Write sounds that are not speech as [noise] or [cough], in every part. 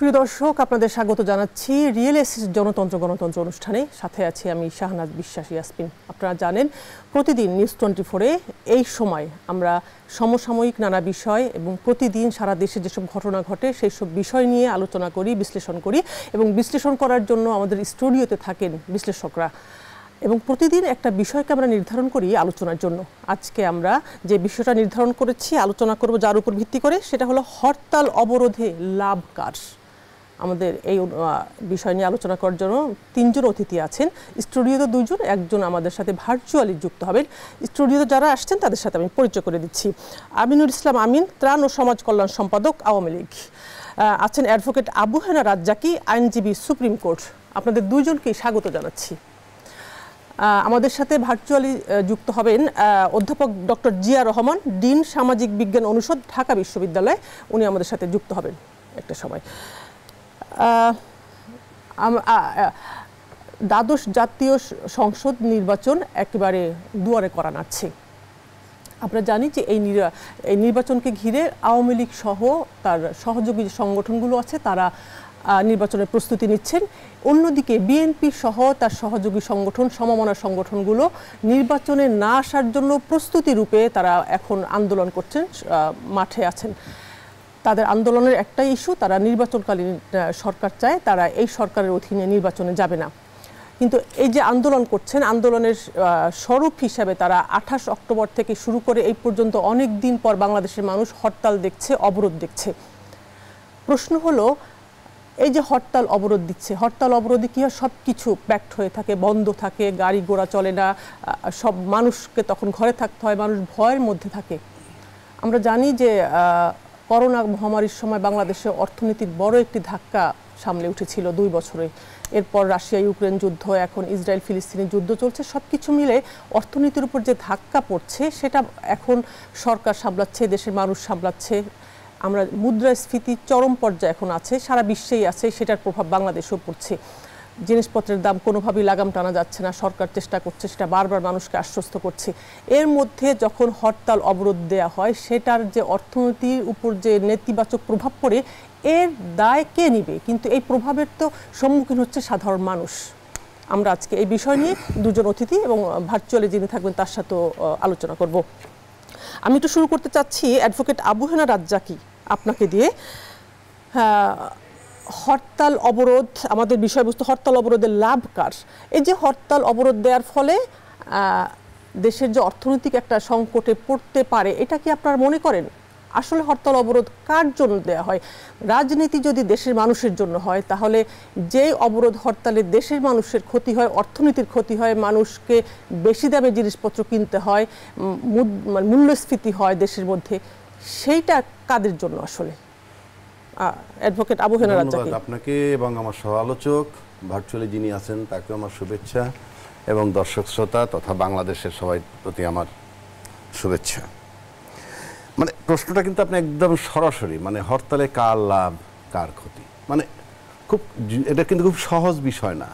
প্রিয় দর্শক, আপনাদের স্বাগত জানাচ্ছি রিয়েল এস্টেট জনতন্ত্র গণতন্ত্র অনুষ্ঠানে। সাথে আছি আমি শাহনাজ বিশ্বাস, ইয়াসমিন। আপনারা জানেন, প্রতিদিন নিউজ টোয়েন্টি ফোরে এই সময় আমরা সমসাময়িক নানা বিষয় এবং প্রতিদিন সারা দেশে যেসব ঘটনা ঘটে সেই সব বিষয় নিয়ে আলোচনা করি, বিশ্লেষণ করি এবং বিশ্লেষণ করার জন্য আমাদের স্টুডিওতে থাকেন বিশ্লেষকরা। এবং প্রতিদিন একটা বিষয়কে আমরা নির্ধারণ করি আলোচনার জন্য। আজকে আমরা যে বিষয়টা নির্ধারণ করেছি, আলোচনা করব যার উপর ভিত্তি করে, সেটা হলো হরতাল অবরোধে লাভ কার? আমাদের এই বিষয় নিয়ে আলোচনা করার জন্য তিনজন অতিথি আছেন। স্টুডিওতে দুজন একজন আমাদের সাথে ভার্চুয়ালি যুক্ত হবেন। স্টুডিওতে যারা আসছেন, তাদের সাথে আমি পরিচয় করে দিচ্ছি। আমিনুল ইসলাম আমিন, ত্রাণ ও সমাজ কল্যাণ সম্পাদক, আওয়ামী লীগ। আছেন অ্যাডভোকেট আবু হেনা রাজ্জাকি, আইনজীবী সুপ্রিম কোর্ট। আপনাদের দুইজনকেই স্বাগত জানাচ্ছি। আমাদের সাথে ভার্চুয়ালি যুক্ত হবেন অধ্যাপক ডক্টর জিয়া রহমান, ডিন সামাজিক বিজ্ঞান অনুষদ, ঢাকা বিশ্ববিদ্যালয়। উনি আমাদের সাথে যুক্ত হবেন। একটা সময়। দ্বাদশ জাতীয় সংসদ নির্বাচন একেবারে দুয়ারে করা নাড়ছে। আমরা জানি যে এই এই নির্বাচনকে ঘিরে আওয়ামী লীগ সহ তার সহযোগী সংগঠনগুলো আছে, তারা নির্বাচনের প্রস্তুতি নিচ্ছেন। অন্যদিকে বিএনপি সহ তার সহযোগী সংগঠন, সমমনা সংগঠনগুলো নির্বাচনে না আসার জন্য প্রস্তুতি রূপে তারা এখন আন্দোলন করছেন মাঠে আছেন। তাদের আন্দোলনের একটাই ইস্যু, তারা নির্বাচনকালীন সরকার চায়, তারা এই সরকারের অধীনে নির্বাচনে যাবে না। কিন্তু এই যে আন্দোলন করছেন, আন্দোলনের স্বরূপ হিসাবে তারা আঠাশ অক্টোবর থেকে শুরু করে এই পর্যন্ত অনেক দিন পর বাংলাদেশের মানুষ হরতাল দেখছে, অবরোধ দেখছে। প্রশ্ন হলো, এই যে হরতাল, অবরোধ দিচ্ছে, হরতাল, অবরোধে কী হয় সব কিছু প্যাক্ট হয়ে থাকে, বন্ধ থাকে, গাড়ি ঘোড়া চলে না সব মানুষকে তখন ঘরে থাকতে হয়, মানুষ ভয়ের মধ্যে থাকে। আমরা জানি যে করোনা মহামারীর সময় বাংলাদেশে অর্থনীতির বড় একটি ধাক্কা সামলে উঠেছিল দুই বছরে। এরপর রাশিয়া, ইউক্রেন যুদ্ধ, এখন ইসরায়েল ফিলিস্তিনের যুদ্ধ চলছে। সব কিছু মিলে অর্থনীতির উপর যে ধাক্কা পড়ছে, সেটা এখন সরকার সামলাচ্ছে, দেশের মানুষ সামলাচ্ছে। আমরা মুদ্রাস্ফীতি চরম পর্যায়ে এখন আছে, সারা বিশ্বেই আছে, সেটার প্রভাব বাংলাদেশেও পড়ছে। জিনিসপত্রের দাম কোনোভাবেই লাগাম টানা যাচ্ছে না। সরকার চেষ্টা করছে সেটা বারবার মানুষকে আশ্বস্ত করছে। এর মধ্যে যখন হরতাল অবরোধ দেয়া হয় সেটার যে অর্থনীতির উপর যে নেতিবাচক প্রভাব পড়ে এর দায় কে নিবে? কিন্তু এই প্রভাবের তো সম্মুখীন হচ্ছে সাধারণ মানুষ। আমরা আজকে এই বিষয় নিয়ে দুজন অতিথি এবং ভার্চুয়ালি যিনি থাকবেন তার সাথেও আলোচনা করব। আমি একটু শুরু করতে চাচ্ছি অ্যাডভোকেট আবু হেনা রাজ্জাকি আপনাকে দিয়ে। হ্যাঁ, হরতাল অবরোধ, আমাদের বিষয়বস্তু হরতাল অবরোধের লাভ কার? এই যে হরতাল অবরোধ দেওয়ার ফলে দেশের যে অর্থনৈতিক একটা সংকটে পড়তে পারে, এটা কি আপনারা মনে করেন? আসলে হরতাল অবরোধ কার জন্য দেওয়া হয়? রাজনীতি যদি দেশের মানুষের জন্য হয়, তাহলে যে অবরোধ হরতালে দেশের মানুষের ক্ষতি হয়, অর্থনীতির ক্ষতি হয়, মানুষকে বেশি দামে জিনিসপত্র কিনতে হয় মানে মূল্যস্ফীতি হয় দেশের মধ্যে, সেইটা কাদের জন্য আসলে? অ্যাডভোকেট আবু হেনা রাজ্জাকি। আপনাকে এবং আমার সহ আলোচক ভার্চুয়ালি যিনি আছেন, তাকে আমার শুভেচ্ছা এবং দর্শক শ্রোতা তথা বাংলাদেশের সবাই প্রতি আমার শুভেচ্ছা। মানে প্রশ্নটা কিন্তু আপনি একদম সরাসরি মানে হরতালে কার লাভ, কার ক্ষতি? মানে খুব এটা কিন্তু খুব সহজ বিষয় না।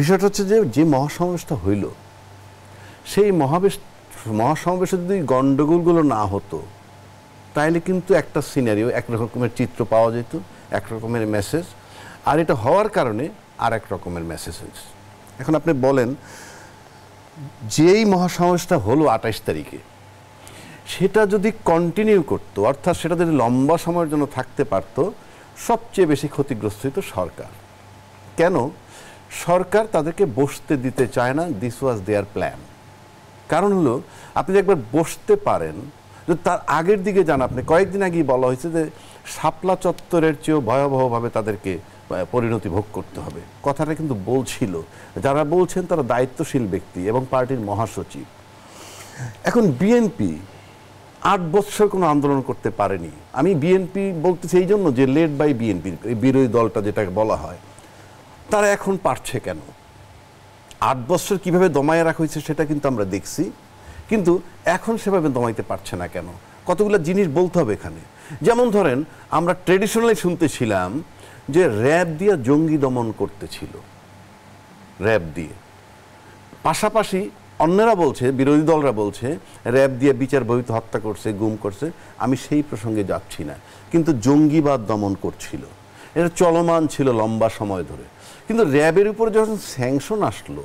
বিষয়টা হচ্ছে যে যে মহাসমাবেশটা হইল, সেই মহাবেশ, মহাসমাবেশে যদি গণ্ডগোলগুলো না হতো তাইলে কিন্তু একটা সিনারিও এক রকমের চিত্র পাওয়া যেত, এক রকমের মেসেজ আর এটা হওয়ার কারণে আর এক রকমের মেসেজ হয়েছে। এখন আপনি বলেন, যেই মহাসমাবেশটা হলো আঠাইশ তারিখে, সেটা যদি কন্টিনিউ করতো, অর্থাৎ সেটা যদি লম্বা সময়ের জন্য থাকতে পারতো, সবচেয়ে বেশি ক্ষতিগ্রস্ত হতো সরকার। কেন? সরকার তাদেরকে বসতে দিতে চায় না দিস ওয়াজ দেয়ার প্ল্যান কারণ হলো, আপনি একবার বসতে পারেন তার আগের দিকে যান আপনি। কয়েকদিন আগেই বলা হয়েছে যে শাপলা চত্বরের চেয়েও ভয়াবহভাবে তাদেরকে পরিণতি ভোগ করতে হবে। কথাটা কিন্তু বলছিল। যারা বলছেন তারা দায়িত্বশীল ব্যক্তি এবং পার্টির মহাসচিব। এখন বিএনপি আট বছর কোনো আন্দোলন করতে পারেনি। আমি বিএনপি বলতেছি এই জন্য যে লেড বাই বিএনপি বিরোধী দলটা যেটাকে বলা হয়, তারা এখন পারছে কেন? আট বছর কীভাবে দমায় রাখা হয়েছে সেটা কিন্তু আমরা দেখছি। কিন্তু এখন সেভাবে দমাইতে পারছে না কেন? কতগুলো জিনিস বলতে হবে এখানে। যেমন ধরেন, আমরা ট্রেডিশনালি শুনতেছিলাম যে র্যাব দিয়ে জঙ্গি দমন করতেছিল। র্যাব দিয়ে। পাশাপাশি অন্যরা বলছে, বিরোধী দলরা বলছে, র্যাব দিয়ে বিচার বহিত হত্যা করছে, গুম করছে, আমি সেই প্রসঙ্গে যাচ্ছি না। কিন্তু জঙ্গিবাদ দমন করছিল। এটা চলমান ছিল লম্বা সময় ধরে। কিন্তু র্যাবের উপর যখন স্যাংশন আসলো,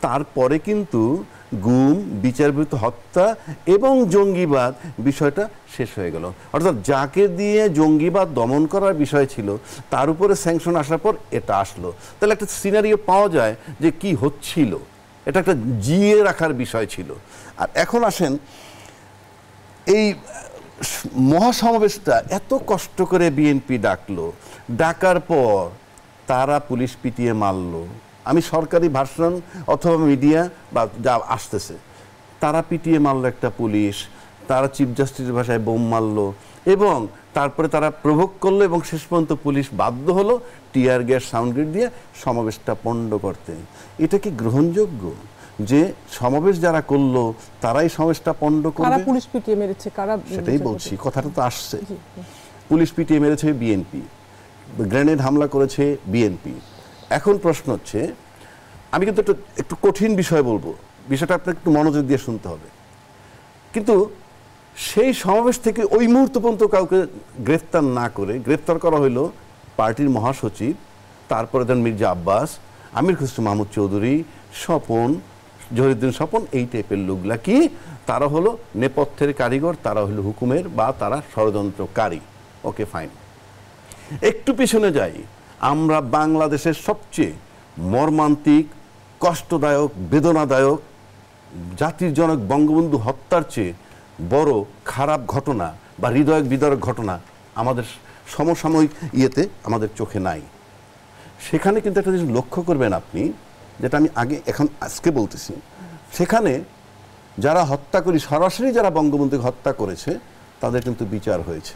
তারপরে কিন্তু গুম বিচারবিত হত্যা এবং জঙ্গিবাদ, বিষয়টা শেষ হয়ে গেল। অর্থাৎ যাকে দিয়ে জঙ্গিবাদ দমন করার বিষয় ছিল, তার উপরে স্যাংশন আসার পর এটা আসলো। তাহলে একটা সিনারিও পাওয়া যায় যে কি হচ্ছিল। এটা একটা জিয়ে রাখার বিষয় ছিল। আর এখন আসেন, এই মহাসমাবেশটা এত কষ্ট করে বিএনপি ডাকলো। ডাকার পর তারা পুলিশ পিটিয়ে মারলো। আমি সরকারি ভার্সন অথবা মিডিয়া বা যা আসতেছে তারা পিটিয়ে মারলো একটা পুলিশ তারা চিফ জাস্টিসের ভাষায় বোম মারল এবং তারপরে তারা প্রভোগ করল এবং শেষ পর্যন্ত পুলিশ বাধ্য হলো টিয়ার গ্যাস সাউন্ড গ্রেড দিয়ে সমাবেশটা পণ্ড করতে। এটা কি গ্রহণযোগ্য যে সমাবেশ যারা করল তারাই সমাবেশটা পণ্ড কারা করবে পুলিশ পিটিয়ে মেরেছে কারা সেটাই বলছি কথাটা তো আসছে। পুলিশ পিটিয়ে মেরেছে বিএনপি গ্রেনেড হামলা করেছে বিএনপি। এখন প্রশ্ন হচ্ছে, আমি কিন্তু একটু একটু কঠিন বিষয় বলব। বিষয়টা আপনাকে একটু মনোযোগ দিয়ে শুনতে হবে। কিন্তু সেই সমাবেশ থেকে ওই মুহূর্ত পর্যন্ত কাউকে গ্রেফতার না করে, গ্রেফতার করা হলো পার্টির মহাসচিব, তারপরে দেন মির্জা আব্বাস, আমির খুসরু মাহমুদ চৌধুরী, স্বপন, জহিরুদ্দিন স্বপন, এই টাইপের লোকগুলা কি? তারা হলো নেপথ্যের কারিগর, তারা হলো হুকুমের বা তারা ষড়যন্ত্রকারী। Okay, fine. একটু পিছনে যাই। আমরা বাংলাদেশের সবচেয়ে মর্মান্তিক, কষ্টদায়ক, বেদনাদায়ক জাতির জনক বঙ্গবন্ধু হত্যার চেয়ে বড় খারাপ ঘটনা বা হৃদয়ক বিদারক ঘটনা আমাদের সমসাময়িক ইয়েতে আমাদের চোখে নাই। সেখানে কিন্তু একটা জিনিস লক্ষ্য করবেন আপনি, যেটা আমি আগে এখন আজকে বলতেছি। সেখানে যারা হত্যা করি, সরাসরি যারা বঙ্গবন্ধুকে হত্যা করেছে, তাদের কিন্তু বিচার হয়েছে।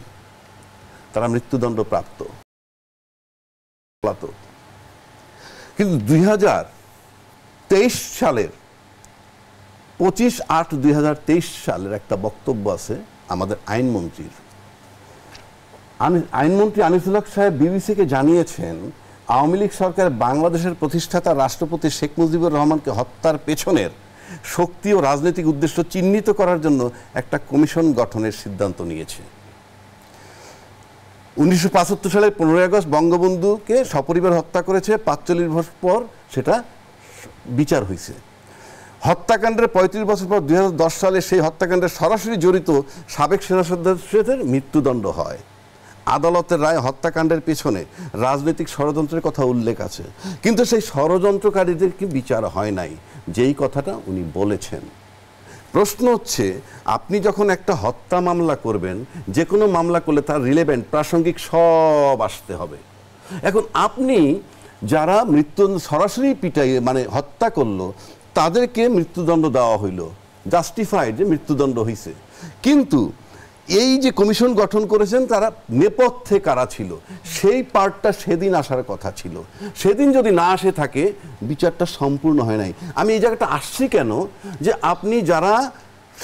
তারা মৃত্যুদণ্ড প্রাপ্ত। পলাতক। কিন্তু দুই হাজার তেইশ সালের পঁচিশ আট দুই সালের একটা বক্তব্য আছে আমাদের আইনমন্ত্রীর আইনমন্ত্রী আনিসুল হক সাহেব বিবিসিকে জানিয়েছেন, আওয়ামী লীগ সরকার বাংলাদেশের প্রতিষ্ঠাতা রাষ্ট্রপতি শেখ মুজিবুর রহমানকে হত্যার পেছনের শক্তি ও রাজনৈতিক উদ্দেশ্য চিহ্নিত করার জন্য একটা কমিশন গঠনের সিদ্ধান্ত নিয়েছে উনিশশো সালের পনেরোই আগস্ট বঙ্গবন্ধুকে সপরিবার হত্যা করেছে, পাঁচচল্লিশ বছর পর সেটা বিচার হয়েছে। হত্যাকাণ্ডের পঁয়ত্রিশ বছর পর দু হাজার দশ সালে সেই হত্যাকাণ্ডে সরাসরি জড়িত সাবেক সেনা সদস্যদের মৃত্যুদণ্ড হয়। আদালতের রায় হত্যাকাণ্ডের পেছনে রাজনৈতিক ষড়যন্ত্রের কথা উল্লেখ আছে। কিন্তু সেই ষড়যন্ত্রকারীদের কি বিচার হয় নাই? যেই কথাটা উনি বলেছেন। প্রশ্ন হচ্ছে, আপনি যখন একটা হত্যা মামলা করবেন, যে কোনো মামলা করলে তার রিলেভেন্ট প্রাসঙ্গিক সব আসতে হবে। এখন আপনি যারা মৃত্যু সরাসরি পিটাই মানে হত্যা করল, তাদেরকে মৃত্যুদণ্ড দেওয়া হইল জাস্টিফাইড যে মৃত্যুদণ্ড হইছে। কিন্তু এই যে কমিশন গঠন করেছেন, তারা নেপথ্যে কারা ছিল? সেই পার্টটা সেদিন আসার কথা ছিল। সেদিন যদি না আসে থাকে, বিচারটা সম্পূর্ণ হয় নাই। আমি এই জায়গাটা আসছি কেন? যে আপনি যারা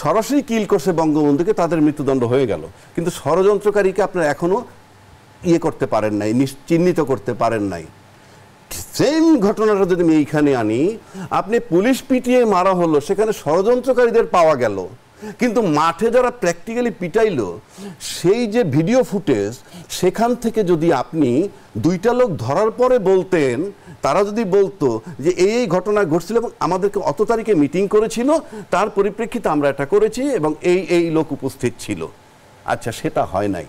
সরাসরি কিল করছে বঙ্গবন্ধুকে, তাদের মৃত্যুদণ্ড হয়ে গেল। কিন্তু ষড়যন্ত্রকারীকে আপনারা এখনও ইয়ে করতে পারেন নাই চিহ্নিত করতে পারেন নাই। সেম ঘটনাটা যদি আমি এইখানে আনি, আপনি পুলিশ পিটিয়ে মারা হলো, সেখানে ষড়যন্ত্রকারীদের পাওয়া গেল। কিন্তু মাঠে যারা প্র্যাকটিক্যালি পিটাইলো, সেই যে ভিডিও ফুটেজ সেখান থেকে যদি আপনি দুইটা লোক ধরার পরে বলতেন, তারা যদি বলতো যে এই এই ঘটনা ঘটছিল এবং আমাদেরকে অত তারিখে মিটিং করেছিল, তার পরিপ্রেক্ষিতে আমরা এটা করেছি এবং এই এই লোক উপস্থিত ছিল। আচ্ছা সেটা হয় নাই।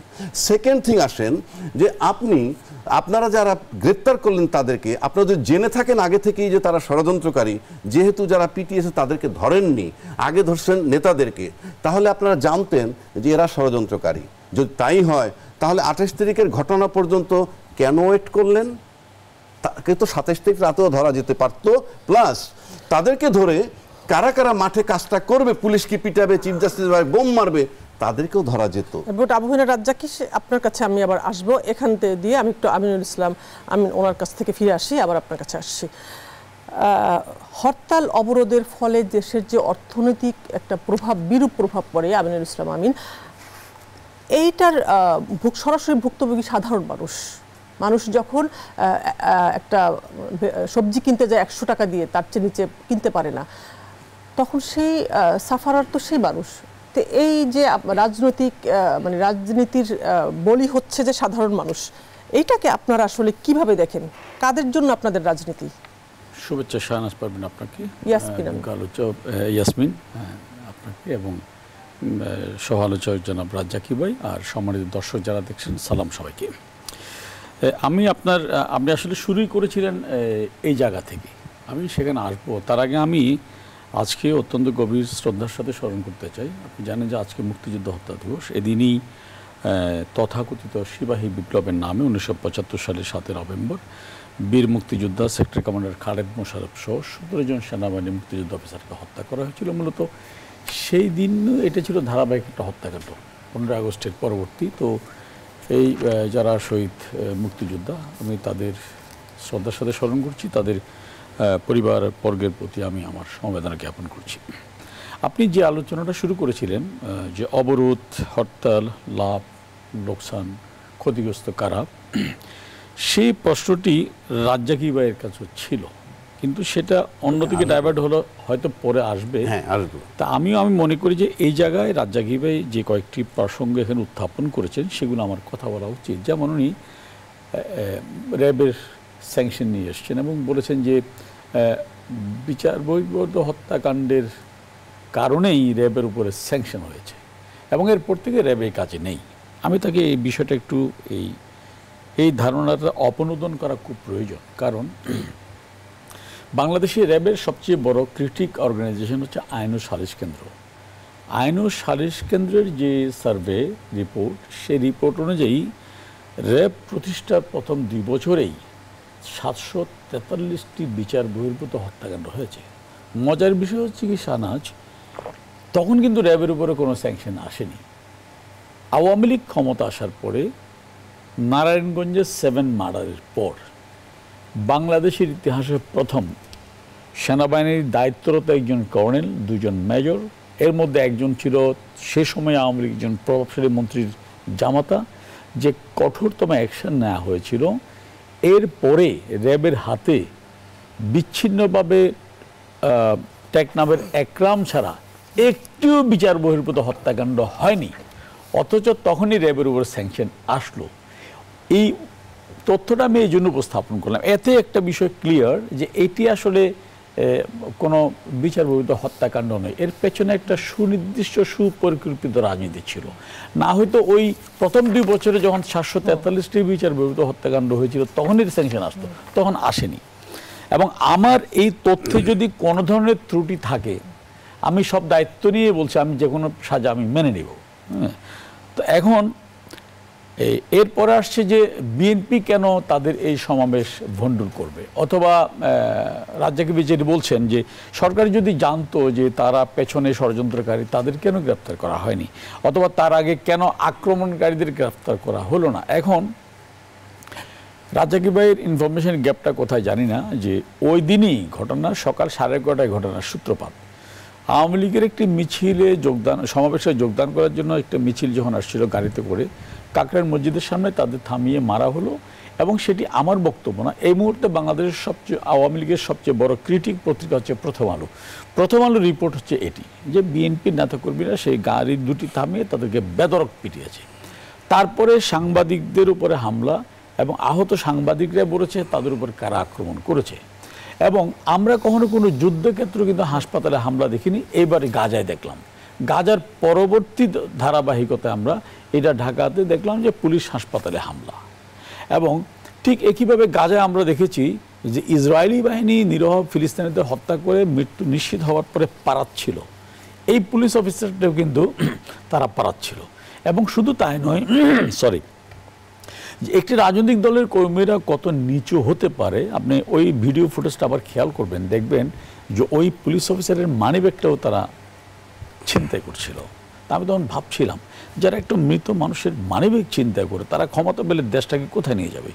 সেকেন্ড থিং আসেন যে আপনি আপনারা যারা গ্রেপ্তার করলেন তাদেরকে, আপনারা যদি জেনে থাকেন আগে থেকেই যে তারা ষড়যন্ত্রকারী, যেহেতু যারা পিটিএসে তাদেরকে ধরেননি, আগে ধরছেন নেতাদেরকে, তাহলে আপনারা জানতেন যে এরা ষড়যন্ত্রকারী। যদি তাই হয়, তাহলে আঠাশ তারিখের ঘটনা পর্যন্ত কেন ওয়েট করলেন? তাকে তো সাতাশ তারিখ রাতেও ধরা যেতে পারতো। প্লাস, তাদেরকে ধরে কারা কারা মাঠে কাজটা করবে, পুলিশ কি পিটাবে, চিফ জাস্টিস বোম মারবে তাদেরকেও ধরা যেত। ভোট আবহাওয়া রাজ্জাকি আপনার কাছে আমি আবার আসব। এখান দিয়ে আমি একটু আমিনুল ইসলাম, আমি ওনার কাছ থেকে ফিরে আসি, আবার আপনার কাছে আসছি। হরতাল অবরোধের ফলে দেশের যে অর্থনৈতিক একটা প্রভাব, বিরূপ প্রভাব পড়ে আমিনুল ইসলাম আমিন, এইটার সরাসরি ভুক্তভোগী সাধারণ মানুষ। মানুষ যখন একটা সবজি কিনতে যায় একশো টাকা দিয়ে, তার চেয়ে নিচে কিনতে পারে না, তখন সেই সাফারার তো সেই মানুষ। তো এই যে রাজনৈতিক মানে রাজনীতির বলি হচ্ছে যে সাধারণ মানুষ এইটাকে আপনারা আসলে কীভাবে দেখেন? কাদের জন্য আপনাদের রাজনীতি? শুভেচ্ছা শাহনাজ পারবেন আপনাকে ইয়াসমিন আপনাকে এবং সহ আলোচক জনাব রাজ্জাকি ভাই আর সম্মানিত দর্শক যারা দেখছেন সালাম সবাইকে। আমি আপনার আপনি আসলে শুরুই করেছিলেন এই জায়গা থেকে। আমি সেখানে আসব। তার আগে আমি আজকে অত্যন্ত গভীর শ্রদ্ধার সাথে স্মরণ করতে চাই। আপনি জানেন যে আজকে মুক্তিযুদ্ধ হত্যা দিবস। এদিনই তথাকথিত সিপাহী বিপ্লবের নামে উনিশশো পঁচাত্তর সালের সাতই নভেম্বর বীর মুক্তিযোদ্ধা সেক্টর কমান্ডার খালেদ মোশারফ সহ সতেরো জন সেনাবাহিনী মুক্তিযুদ্ধ অফিসারকে হত্যা করা হয়েছিল। মূলত সেই দিন এটা ছিল ধারাবাহিক একটা হত্যাকাণ্ড, পনেরোই আগস্টের পরবর্তী। তো এই যারা শহীদ মুক্তিযোদ্ধা, আমি তাদের শ্রদ্ধার সাথে স্মরণ করছি। তাদের পরিবার বর্গের প্রতি আমি আমার সমবেদনা জ্ঞাপন করছি। আপনি যে আলোচনাটা শুরু করেছিলেন যে অবরোধ হরতাল লাভ লোকসান ক্ষতিগ্রস্ত কারা সেই প্রশ্নটি রাজ্জাকি ভাইয়ের কাছে ছিল। কিন্তু সেটা অন্যদিকে ডাইভার্ট হলো হয়তো পরে আসবে। হ্যাঁ আসব। তা আমিও আমি মনে করি যে এই জায়গায় রাজ্জাকি ভাই যে কয়েকটি প্রসঙ্গ এখানে উত্থাপন করেছেন সেগুলো আমার কথা বলা উচিত। যেমন উনি র্যাবের স্যাংশন নিয়ে এসছেন এবং বলেছেন যে বিচার বহির্ভূত হত্যাকাণ্ডের কারণেই র্যাবের উপরে স্যাংশন হয়েছে। এবং এরপর থেকে র্যাব এই কাজে নেই। আমি তাকে এই বিষয়টা একটু এই এই ধারণাটা অপনোদন করা খুব প্রয়োজন। কারণ বাংলাদেশে র্যাবের সবচেয়ে বড় ক্রিটিক অর্গানাইজেশন হচ্ছে আইন ও সালিশ কেন্দ্র। আইন ও সালিশ কেন্দ্রের যে সার্ভে রিপোর্ট সেই রিপোর্ট অনুযায়ী র্যাব প্রতিষ্ঠার প্রথম দুই বছরেই সাতশো তেতাল্লিশটি বিচার বহির্ভূত হত্যাকাণ্ড হয়েছে। মজার বিষয় হচ্ছে কি সানাজ, তখন কিন্তু র্যাবের উপরে কোনো স্যাংশন আসেনি। আওয়ামী লীগ ক্ষমতা আসার পরে নারায়ণগঞ্জের সেভেন মার্ডারের পর বাংলাদেশের ইতিহাসে প্রথম সেনাবাহিনীর দায়িত্বরত একজন কর্নেল, দুজন মেজর, এর মধ্যে একজন ছিল সে সময় আওয়ামী লীগ একজন প্রভাবশালী মন্ত্রীর জামাতা, যে কঠোরতম অ্যাকশন নেওয়া হয়েছিল এরপরে র্যাবের হাতে বিচ্ছিন্নভাবে টেকনামের একরাম ছাড়া একটিও বিচার বহির্ভূত হত্যাকাণ্ড হয়নি। অথচ তখনই র্যাবের উপর স্যাংশন আসলো। এই তথ্যটা আমি এই জন্য উপস্থাপন করলাম। এতে একটা বিষয় ক্লিয়ার যে এটি আসলে কোনো বিচার বহির্ভূত হত্যাকাণ্ড নয়। এর পেছনে একটা সুনির্দিষ্ট সুপরিকল্পিত রাজনীতি ছিল। না হয়তো ওই প্রথম দুই বছরে যখন সাতশো তেতাল্লিশটি বিচার বহির্ভূত হত্যাকাণ্ড হয়েছিল, তখনই স্যাংশন আসতো, তখন আসেনি। এবং আমার এই তথ্যে যদি কোনো ধরনের ত্রুটি থাকে, আমি সব দায়িত্ব নিয়ে বলছি, আমি যে কোনো সাজা আমি মেনে নেব। হ্যাঁ? তো এখন এরপরে আসছে যে বিএনপি কেন তাদের এই সমাবেশ ভণ্ডুল করবে? অথবা রাজ্যকে যেটি বলছেন যে সরকার যদি জানতো যে তারা পেছনে ষড়যন্ত্রকারী, তাদের কেন গ্রেপ্তার করা হয়নি? অথবা তার আগে কেন আক্রমণকারীদের গ্রেপ্তার করা হলো না? এখন, রাজ্জাকি ভাইয়ের ইনফরমেশন গ্যাপটা কোথায় জানি না, যে ওই দিনই ঘটনা, সকাল সাড়ে এগারোটায় ঘটনার সূত্রপাত। আওয়ামী লীগের একটি মিছিলে যোগদান, সমাবেশে যোগদান করার জন্য একটা মিছিল যখন আসছিল গাড়িতে করে কাকরাইল মসজিদের সামনে তাদের থামিয়ে মারা হলো এবং সেটি আমার বক্তব্য না। এই মুহূর্তে বাংলাদেশের সবচেয়ে, আওয়ামী লীগের সবচেয়ে বড় ক্রিটিক পত্রিকা হচ্ছে প্রথম আলো। প্রথম আলো রিপোর্ট হচ্ছে এটি, যে বিএনপির নেতাকর্মীরা সেই গাড়ির দুটি থামিয়ে তাদেরকে বেদরক পিটিয়েছে। তারপরে সাংবাদিকদের উপরে হামলা এবং আহত সাংবাদিকরা বলেছে তাদের উপর কারা আক্রমণ করেছে। এবং আমরা কখনো কোনো যুদ্ধক্ষেত্র কিন্তু হাসপাতালে হামলা দেখিনি, এবারে গাজায় দেখলাম। গাজার পরবর্তী ধারাবাহিকতায় আমরা এটা ঢাকাতে দেখলাম যে পুলিশ হাসপাতালে হামলা। এবং ঠিক একইভাবে গাজায় আমরা দেখেছি যে ইসরায়েলি বাহিনী নিরহ ফিলিস্তিনিদের হত্যা করে মৃত্যু নিশ্চিত হওয়ার পরে পারাচ্ছিল এই পুলিশ অফিসারটাও কিন্তু তারা পারাচ্ছিল এবং শুধু তাই নয় [coughs] সরি একটি রাজনৈতিক দলের কর্মীরা কত নিচু হতে পারে, আপনি ওই ভিডিও ফুটেজটা আবার খেয়াল করবেন, দেখবেন যে ওই পুলিশ অফিসারের মানিব্যাগটাও তারা ছিনতাই করছিল। আমি তখন ভাবছিলাম, যারা একটু মৃত মানুষের মানবিক চিন্তা করে, তারা ক্ষমতা পেলে দেশটাকে কোথায় নিয়ে যাবে?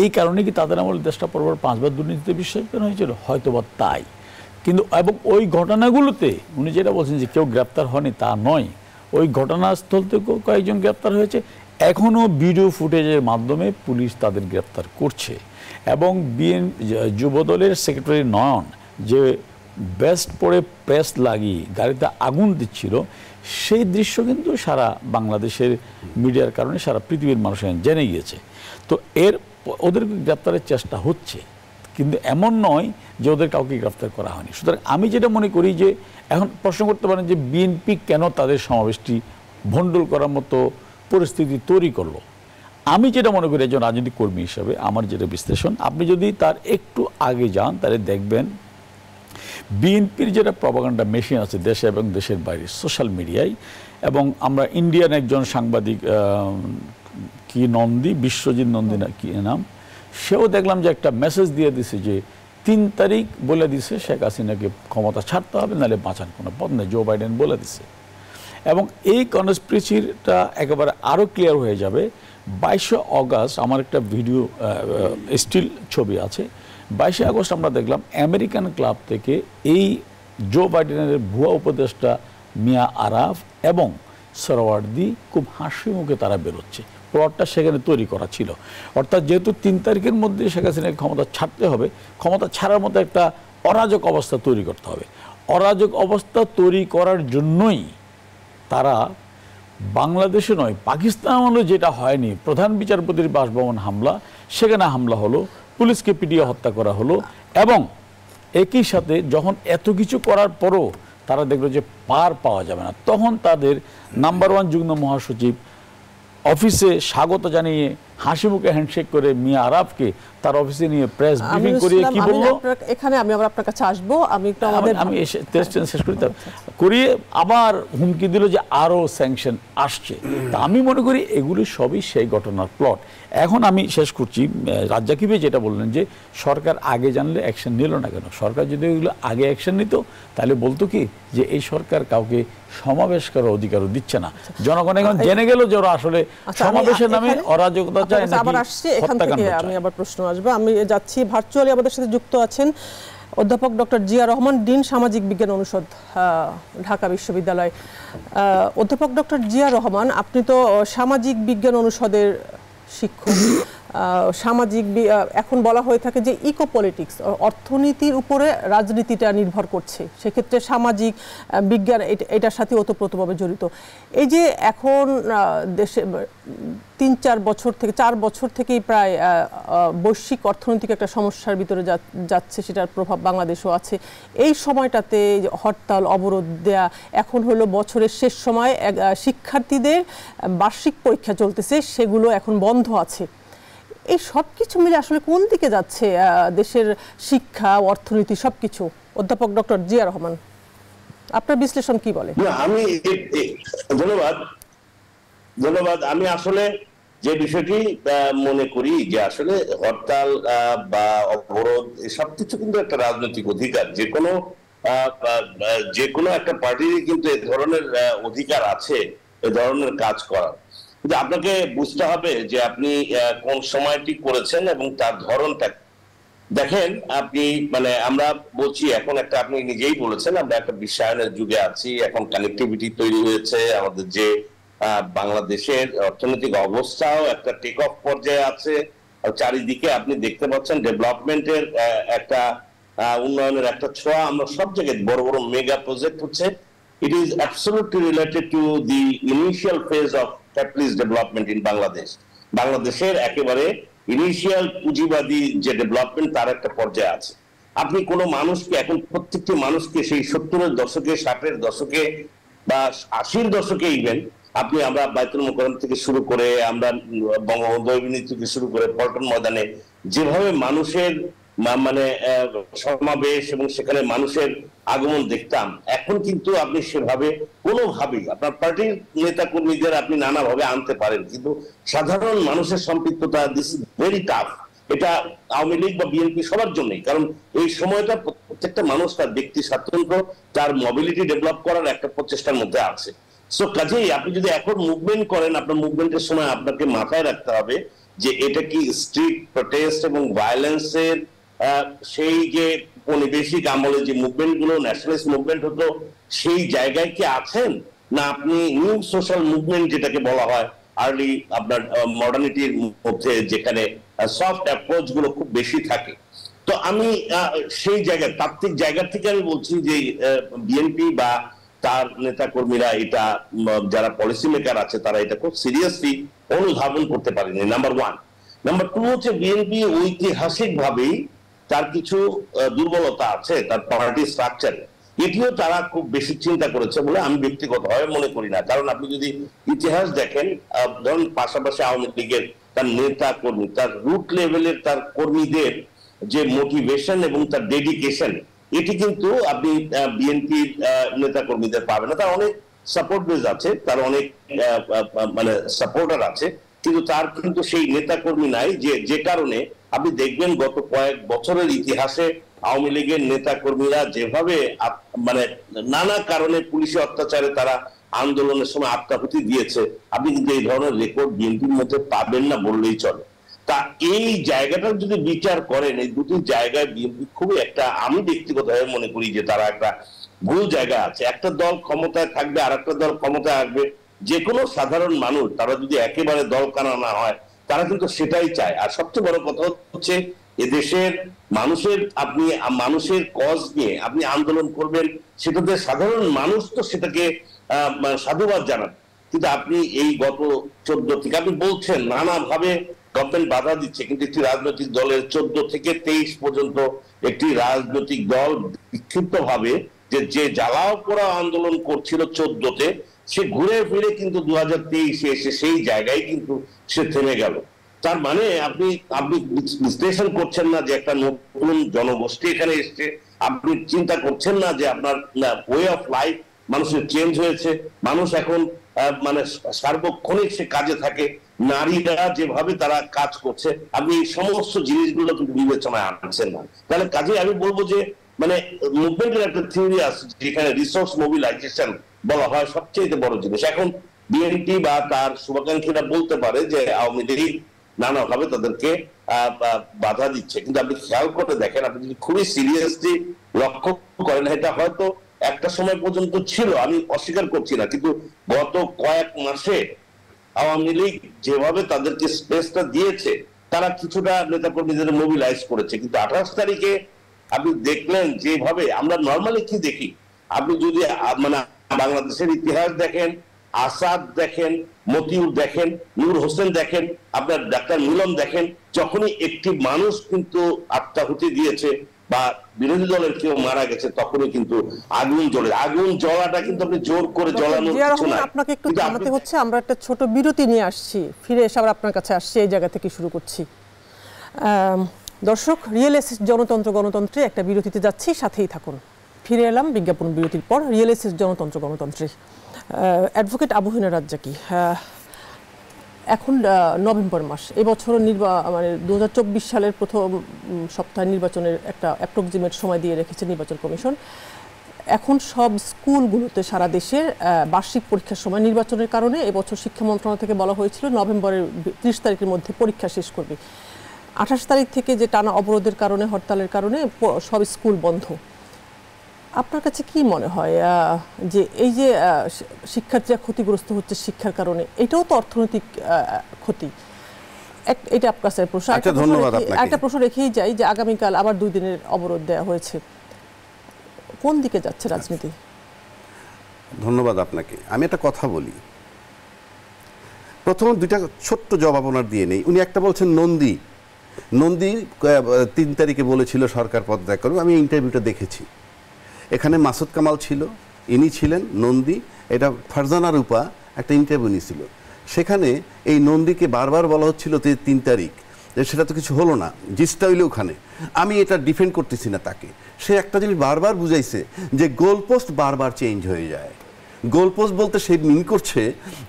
এই কারণে কি তাদের আমলে দেশটা পরপর পাঁচবার দুর্নীতিতে বিশ্বাস করা হয়েছিল? হয়তো বা তাই। কিন্তু, এবং ওই ঘটনাগুলোতে, উনি যেটা বলছেন যে কেউ গ্রেপ্তার হয়নি তা নয়, ওই ঘটনাস্থল থেকেও কয়েকজন গ্রেপ্তার হয়েছে। এখনও ভিডিও ফুটেজের মাধ্যমে পুলিশ তাদের গ্রেপ্তার করছে। এবং বিএন যুবদলের সেক্রেটারি নয়ন, যে বেস্ট পরে প্রেস লাগিয়ে গাড়িতে আগুন দিচ্ছিল, সেই দৃশ্য কিন্তু সারা বাংলাদেশের মিডিয়ার কারণে সারা পৃথিবীর মানুষ জেনে গিয়েছে। তো এর ওদেরকে গ্রেপ্তারের চেষ্টা হচ্ছে? কিন্তু এমন নয় যে ওদের কাউকে গ্রেফতার করা হয়নি। সুতরাং আমি যেটা মনে করি যে এখন প্রশ্ন করতে পারেন যে বিএনপি কেন তাদের সমাবেশটি ভণ্ডুল করার মতো পরিস্থিতি তৈরি করল? আমি যেটা মনে করি একজন রাজনৈতিক কর্মী হিসাবে আমার যেটা বিশ্লেষণ, আপনি যদি তার একটু আগে যান, তাহলে দেখবেন বিএনপির যেটা প্রপাগান্ডা মেশিন আছে দেশে এবং দেশের বাইরে সোশ্যাল মিডিয়ায় এবং আমরা ইন্ডিয়ান একজন সাংবাদিক কি নন্দী, বিশ্বজিৎ নন্দী না কি নাম, সেও দেখলাম যে একটা মেসেজ দিয়ে দিছে যে তিন তারিখ বলে দিছে শেখ হাসিনাকে ক্ষমতা ছাড়তে হবে, নাহলে বাঁচান কোনো পথ নেই জো বাইডেন বলে দিছে। এবং এই কনস্পিরেসিটা একেবারে আরও ক্লিয়ার হয়ে যাবে। বাইশে অগাস্ট আমার একটা ভিডিও স্টিল ছবি আছে। বাইশে আগস্ট আমরা দেখলাম আমেরিকান ক্লাব থেকে এই জো বাইডেনের ভুয়া উপদেষ্টা মিয়া আরাফ এবং সরওয়ার্দি খুব হাসি মুখে তারা বেরোচ্ছে। প্লটটা সেখানে তৈরি করা ছিল। অর্থাৎ যেহেতু তিন তারিখের মধ্যে শেখ হাসিনাকে ক্ষমতা ছাড়তে হবে, ক্ষমতা ছাড়ার মতো একটা অরাজক অবস্থা তৈরি করতে হবে। অরাজক অবস্থা তৈরি করার জন্যই তারা বাংলাদেশে নয় পাকিস্তান আমলে যেটা হয়নি, প্রধান বিচারপতির বাসভবন হামলা, সেখানে হামলা হলো পুলিশকে পিটিয়ে হত্যা করা হলো এবং একই সাথে যখন এত কিছু করার পরও তারা দেখল যে পার পাওয়া যাবে না তখন তাদের নাম্বার ওয়ান যুগ্ম মহাসচিব অফিসে স্বাগত জানিয়ে হাসি মুখে হ্যান্ডশেক করে মিয়া আরাফকে তার অফিসে নিয়ে প্রেস ব্রিফিং করিয়ে কি বলল? এখানে আমি আবার আপনার কাছে আসব আমি একটু আমাদের আমি এসে শেষ করি তার করিয়ে আবার হুমকি দিল যে আরও স্যাংশন আসছে। তা আমি মনে করি এগুলি সবই সেই ঘটনার প্লট এখন আমি শেষ করছি। রাজ্জাকিবে যেটা বললেন যে সরকার আগে জানলে অ্যাকশন নিল না কেন? সরকার যদি এগুলো আগে অ্যাকশন নিত তাহলে বলতো কি যে এই সরকার কাউকে সমাবেশ করার অধিকারও দিচ্ছে না। জনগণ এখন জেনে গেল যে ওরা আসলে আচ্ছা, সমাবেশের নামে অরাজকতা চায় কাছে আবার নাকি আসছি এখান থেকে আমি আবার প্রশ্ন আসবে। আমি যাচ্ছি ভার্চুয়ালি আমাদের সাথে যুক্ত আছেন অধ্যাপক ডক্টর জিয়া রহমান ডিন সামাজিক বিজ্ঞান অনুষদ ঢাকা বিশ্ববিদ্যালয়। অধ্যাপক ডক্টর জিয়া রহমান আপনি তো সামাজিক বিজ্ঞান অনুষদের Chico. সামাজিক এখন বলা হয়ে থাকে যে ইকো পলিটিক্স অর্থনীতির উপরে রাজনীতিটা নির্ভর করছে। সেক্ষেত্রে সামাজিক বিজ্ঞান এটা- এটার সাথে ওতপ্রোতভাবে জড়িত। এই যে এখন দেশে তিন চার বছর থেকে, চার বছর থেকেই প্রায় বৈশ্বিক অর্থনৈতিক একটা সমস্যার ভিতরে যাচ্ছে, সেটার প্রভাব বাংলাদেশও আছে। এই সময়টাতে হরতাল, অবরোধ দেয়া, এখন হলো বছরের শেষ সময় শিক্ষার্থীদের বার্ষিক পরীক্ষা চলতেছে, সেগুলো এখন বন্ধ আছে। এই সব কিছু মিলে আসলে কোন দিকে যাচ্ছে দেশের শিক্ষা, অর্থনীতি সব কিছু অধ্যাপক ডক্টর জিয়া রহমান, আপনার বিশ্লেষণ কি বলে? আমি ধন্যবাদ। ধন্যবাদ। আমি আসলে যে বিষয়টি মনে করি যে আসলে হরতাল বা অবরোধ সব কিছু কিন্তু একটা রাজনৈতিক অধিকার। যে কোনো যে কোনো একটা পার্টিরই কিন্তু এ ধরনের অধিকার আছে, এ ধরনের কাজ করার। কিন্তু আপনাকে বুঝতে হবে যে আপনি কোন সময়টি করেছেন এবং তার ধরনটা দেখেন, আপনি মানে আমরা বলছি, এখন একটা আপনি নিজেই বলেছেন, আমরা একটা বিশ্বায়নের যুগে আছি, এখন কানেক্টিভিটি তৈরি হয়েছে, আমাদের যে বাংলাদেশের অর্থনৈতিক অবস্থাও একটা টেক অফ পর্যায়ে আছে। চারিদিকে আপনি দেখতে পাচ্ছেন ডেভেলপমেন্টের একটা উন্নয়নের একটা ছোঁয়া। আমরা সব জায়গায় বড় বড় মেগা প্রজেক্ট হচ্ছে। It is absolutely related to the initial phase of capitalist development in Bangladesh বাংলাদেশের একেবারে ইনিশিয়াল পুঁজিবাদী যে ডেভেলপমেন্ট তার একটা পর্যায়ে আছে। আপনি কোনো মানুষকে, এখন প্রত্যেকটি মানুষকে সেই সত্তরের দশকে, ষাটের দশকে বা আশির দশকে ইভেন আপনি আমরা বাইতুল মোকরম থেকে শুরু করে, আমরা বঙ্গবন্ধু থেকে শুরু করে পল্টন ময়দানে, যেভাবে মানুষের মানে সমাবেশ এবং সেখানে মানুষের আগমন দেখতাম। এখন কিন্তু আপনি সেভাবে কোনোভাবেই আপনার পার্টির নেতা কর্মীদের আপনি নানাভাবে আনতে পারেন। কিন্তু সাধারণ মানুষের সম্পৃক্ততা দিস ভেরি টাফ এটা আওয়ামী লীগ বা বিএনপি সবার জন্যই। কারণ এই সময়টা প্রত্যেকটা মানুষ তার ব্যক্তি স্বাতন্ত্র্য তার মোবিলিটি ডেভেলপ করার একটা প্রচেষ্টার মধ্যে আছে। সো কাজেই আপনি যদি এখন মুভমেন্ট করেন, আপনার মুভমেন্টের সময় আপনাকে মাথায় রাখতে হবে যে এটা কি স্ট্রিট প্রটেস্ট এবং ভায়োলেন্সের সেই যে ঔপনিবেশিক আমলে যে মুভমেন্টগুলো ন্যাশনালিস্ট মুভমেন্ট হতো, সেই জায়গায় কি আছেন? না আপনি নিউ সোশ্যাল মুভমেন্ট যেটাকে বলা হয় আর্লি আপনার মডার্নিটির মধ্যে যেখানে সফট অ্যাপ্রোচগুলো খুব বেশি থাকে। তো আমি সেই জায়গায় তাত্ত্বিক জায়গা থেকে আমি বলছি যে বিএনপি বা তার নেতা কর্মীরা এটা যারা পলিসি মেকার আছে, তারা এটা খুব সিরিয়াসলি অনুধাবন করতে পারেনি নাম্বার ওয়ান নাম্বার টু হচ্ছে বিএনপি ঐতিহাসিক ভাবেই তার কিছু দুর্বলতা আছে, তার পার্টি স্ট্রাকচারে এটিও তারা খুব বেশি চিন্তা করেছে বলে আমি ব্যক্তিগতভাবে মনে করি না। কারণ আপনি যদি ইতিহাস দেখেন ধরুন পাশাপাশি আওয়ামী লীগের তার নেতা কর্মী, তার রুট লেভেলের তার কর্মীদের যে মোটিভেশন এবং তার ডেডিকেশন এটি কিন্তু আপনি বিএনপির নেতা কর্মীদের পাবেন না। তার অনেক সাপোর্ট বেস আছে, তার অনেক মানে সাপোর্টার আছে, কিন্তু তার কিন্তু সেই নেতা কর্মী নাই যে যে কারণে আপনি দেখবেন গত কয়েক বছরের ইতিহাসে আওয়ামী লীগের নেতা কর্মীরা যেভাবে মানে নানা কারণে পুলিশি অত্যাচারে তারা আন্দোলনের সময় আত্মাহুতি দিয়েছে, আপনি কিন্তু এই ধরনের রেকর্ড বিএনপির মধ্যে পাবেন না বললেই চলে। তা এই জায়গাটার যদি বিচার করেন, এই দুটি জায়গায় বিএনপি খুবই একটা, আমি ব্যক্তিগতভাবে মনে করি যে তারা একটা ভুল জায়গা আছে। একটা দল ক্ষমতায় থাকবে আর একটা দল ক্ষমতায় আসবে। যে কোনো সাধারণ মানুষ, তারা যদি একেবারে দল কানা না হয় তারা কিন্তু সেটাই চায়। আর সবচেয়ে বড় কথা হচ্ছে, এদেশের মানুষের আপনি, মানুষের কজ নিয়ে আপনি আন্দোলন করবেন সেটাতে সাধারণ মানুষ তো সেটাকে সাধুবাদ জানান কিন্তু আপনি এই গত চোদ্দ থেকে, আপনি বলছেন নানাভাবে গভর্নমেন্ট বাধা দিচ্ছে, কিন্তু একটি রাজনৈতিক দলের চোদ্দ থেকে তেইশ পর্যন্ত একটি রাজনৈতিক দল বিক্ষিপ্ত ভাবে যে যে জ্বালাও পোড়া আন্দোলন করছিল চোদ্দতে সে ঘুরে ফিরে কিন্তু দু হাজার তেইশে এসে সেই জায়গায় কিন্তু সে থেমে গেল। তার মানে আপনি আপনি বিশ্লেষণ করছেন না যে একটা নতুন জনগোষ্ঠী এখানে এসছে। আপনি চিন্তা করছেন না যে আপনার ওয়ে অফ লাইফ মানুষের চেঞ্জ হয়েছে। মানুষ এখন মানে সার্বক্ষণিক সে কাজে থাকে। নারীরা যেভাবে তারা কাজ করছে, আপনি এই সমস্ত জিনিসগুলো কিন্তু বিবেচনায় আনছেন না। তাহলে কাজে আমি বলব যে মানে মুভমেন্টের একটা থিওরি আছে যেখানে রিসোর্স মোবিলাইজেশন বলা হয় সবচেয়ে বড় জিনিস। এখন বিএনপি বা তার শুভাকাঙ্ক্ষীরা বলতে পারে যে আওয়ামী লীগ নানাভাবে তাদেরকে বাধা দিচ্ছে। কিন্তু আপনি খেয়াল করে দেখেন, আপনি যদি খুবই সিরিয়াসলি লক্ষ্য করেন, এটা হয়তো একটা সময় পর্যন্ত ছিল, আমি অস্বীকার করছি না, কিন্তু গত কয়েক মাসে আওয়ামী লীগ যেভাবে তাদেরকে স্পেসটা দিয়েছে, তারা কিছুটা নেতা কর্মীদের মোবিলাইজ করেছে। কিন্তু আঠাশ তারিখে আপনি দেখলেন যেভাবে, আমরা নর্মালি কি দেখি? আপনি যদি মানে বাংলাদেশের ইতিহাস দেখেন আসাদ দেখেন মতিউর দেখেন নূর হোসেন দেখেন আপনার ডাক্তার মিলন দেখেন যখনই একটি মানুষ কিন্তু আত্মাহুতি দিয়েছে বা বিরোধী দলের কেউ মারা গেছে তখনই কিন্তু আগুন জ্বলে। আগুন জ্বলাটা কিন্তু আপনি জোর করে জ্বলানোর জিয়া কিছু রহমান আপনাকে একটু থামাতে হচ্ছে আমরা একটা ছোট বিরতি নিয়ে আসছি। ফিরে এসে আবার আপনার কাছে আসছি এই জায়গা থেকে শুরু করছি। দর্শক রিয়েল এস্টেট জনতন্ত্র গণতন্ত্রে একটা বিরতিতে যাচ্ছি সাথেই থাকুন। ফিরে এলাম, বিজ্ঞাপন বিরতির পর রিয়েল এস্টেট জনতন্ত্র গণতন্ত্রে। অ্যাডভোকেট আবুহিনা রাজ্জাকি এখন নভেম্বর মাস। এবছর নির্বা মানে দু হাজার চব্বিশ সালের প্রথম সপ্তাহে নির্বাচনের একটা অ্যাপ্রক্সিমেট সময় দিয়ে রেখেছে নির্বাচন কমিশন। এখন সব স্কুলগুলোতে সারা দেশের বার্ষিক পরীক্ষার সময় নির্বাচনের কারণে এবছর শিক্ষা মন্ত্রণালয় থেকে বলা হয়েছিল নভেম্বরের ত্রিশ তারিখের মধ্যে পরীক্ষা শেষ করবে। আঠাশ তারিখ থেকে যে টানা অবরোধের কারণে, হরতালের কারণে সব স্কুল বন্ধ। আপনার কাছে কি মনে হয় যে এই যে শিক্ষার্থীরা ক্ষতিগ্রস্ত হচ্ছে শিক্ষার কারণে এটাও তো অর্থনৈতিক ক্ষতি? এটা আপনার কাছে প্রশ্ন। আচ্ছা। একটা প্রশ্ন রেখেই যাই যে আগামীকাল আবার দুই দিনের অবরোধ দেওয়া হয়েছে। কোন দিকে যাচ্ছে রাজনীতি? ধন্যবাদ আপনাকে। আমি একটা কথা বলি। প্রথম দুইটা ছোট্ট জবাব ওনার দিয়ে নেই। উনি একটা বলছেন নন্দী। নন্দী তিন তারিখে বলেছিল সরকার পদত্যাগ করবে। আমি ইন্টারভিউটা দেখেছি। এখানে মাসুদ কামাল ছিল, ইনি ছিলেন নন্দী, এটা ফারজানা রূপা একটা ইন্টারভিউ নিয়েছিল। সেখানে এই নন্দীকে বারবার বলা হচ্ছিল যে তিন তারিখ, যে সেটা তো কিছু হলো না জিসটা হইলে ওখানে। আমি এটা ডিফেন্ড করতেছি না তাকে। সে একটা জিনিস বারবার বুঝাইছে যে গোল পোস্ট বারবার চেঞ্জ হয়ে যায়। গোল পোস্ট বলতে সে মিন করছে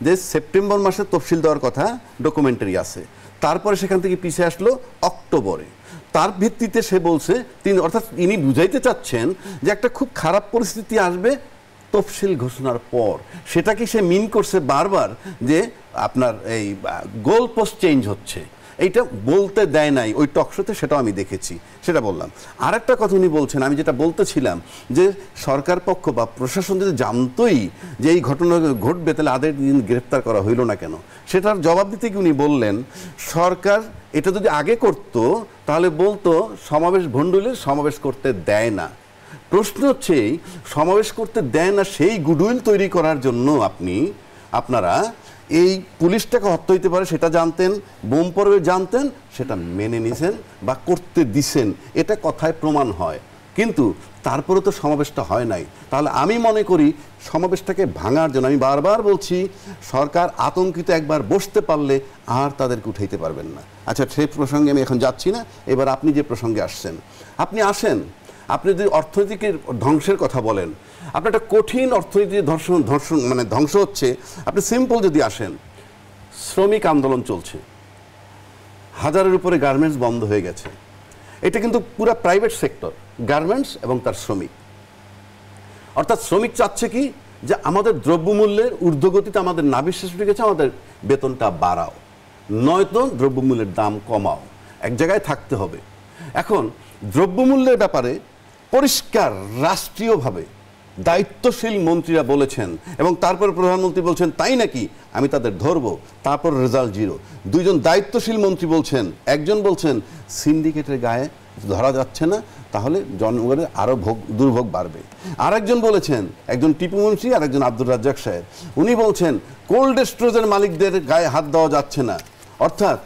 যে সেপ্টেম্বর মাসে তফসিল দেওয়ার কথা ডকুমেন্টারি আছে। তারপরে সেখান থেকে পিছিয়ে আসলো অক্টোবরে। তার ভিত্তিতে সে বলছে, তিনি অর্থাৎ ইনি বুঝাইতে চাচ্ছেন যে একটা খুব খারাপ পরিস্থিতি আসবে তফসিল ঘোষণার পর। সেটাকে সে মিন করছে বারবার যে আপনার এই গোল পোস্ট চেঞ্জ হচ্ছে। এইটা বলতে দেয় নাই। ওই টকশোতে সেটাও আমি দেখেছি, সেটা বললাম। আর একটা কথা উনি বলছেন, আমি যেটা বলতেছিলাম যে সরকার পক্ষ বা প্রশাসন যদি জানতোই যে এই ঘটনা ঘটবে, তাহলে আদের দিন গ্রেপ্তার করা হইল না কেন? সেটার জবাব দিতে উনি বললেন, সরকার এটা যদি আগে করত, তাহলে বলতো সমাবেশ ভণ্ডুলে সমাবেশ করতে দেয় না। প্রশ্ন হচ্ছে সমাবেশ করতে দেয় না সেই গুডউইল তৈরি করার জন্য আপনি, আপনারা এই পুলিশটাকে হত্যা হইতে পারে, সেটা জানতেন, বোম পড়বে জানতেন, সেটা মেনে নিছেন বা করতে দিছেন, এটা কথায় প্রমাণ হয়। কিন্তু তারপরে তো সমাবেশটা হয় নাই। তাহলে আমি মনে করি সমাবেশটাকে ভাঙার জন্য, আমি বারবার বলছি, সরকার আতঙ্কিত একবার বসতে পারলে আর তাদেরকে উঠাইতে পারবেন না। আচ্ছা সেই প্রসঙ্গে আমি এখন যাচ্ছি না, এবার আপনি যে প্রসঙ্গে আসছেন। আপনি আসেন, আপনি যদি অর্থনৈতিক ধ্বংসের কথা বলেন আপনি একটা কঠিন অর্থনীতির ধর্ষণ ধর্ষণ মানে ধ্বংস হচ্ছে। আপনি সিম্পল যদি আসেন, শ্রমিক আন্দোলন চলছে। হাজারের উপরে গার্মেন্টস বন্ধ হয়ে গেছে। এটা কিন্তু পুরো প্রাইভেট সেক্টর গার্মেন্টস এবং তার শ্রমিক। অর্থাৎ শ্রমিক চাচ্ছে কি? যে আমাদের দ্রব্যমূল্যের ঊর্ধ্বগতিতে আমাদের নাবিশ্বাস উঠে গেছে, আমাদের বেতনটা বাড়াও। নয়তো দ্রব্যমূল্যের দাম কমাও। এক জায়গায় থাকতে হবে। এখন, দ্রব্যমূল্যের ব্যাপারে পরিষ্কার, রাষ্ট্রীয়ভাবে দায়িত্বশীল মন্ত্রীরা বলেছেন এবং তারপরে প্রধানমন্ত্রী বলছেন, তাই নাকি? আমি তাদের ধরবো। তারপর রেজাল্ট জিরো দুইজন দায়িত্বশীল মন্ত্রী বলছেন, একজন বলছেন, সিন্ডিকেটের গায়ে ধরা যাচ্ছে না, তাহলে জনগণের আরও ভোগ, দুর্ভোগ বাড়বে। আরেকজন বলেছেন, একজন টিপু মুন্সি আর একজন আব্দুর রাজ্জাক সাহেব, উনি বলছেন, কোল্ড স্টোরেজের মালিকদের গায়ে হাত দেওয়া যাচ্ছে না। অর্থাৎ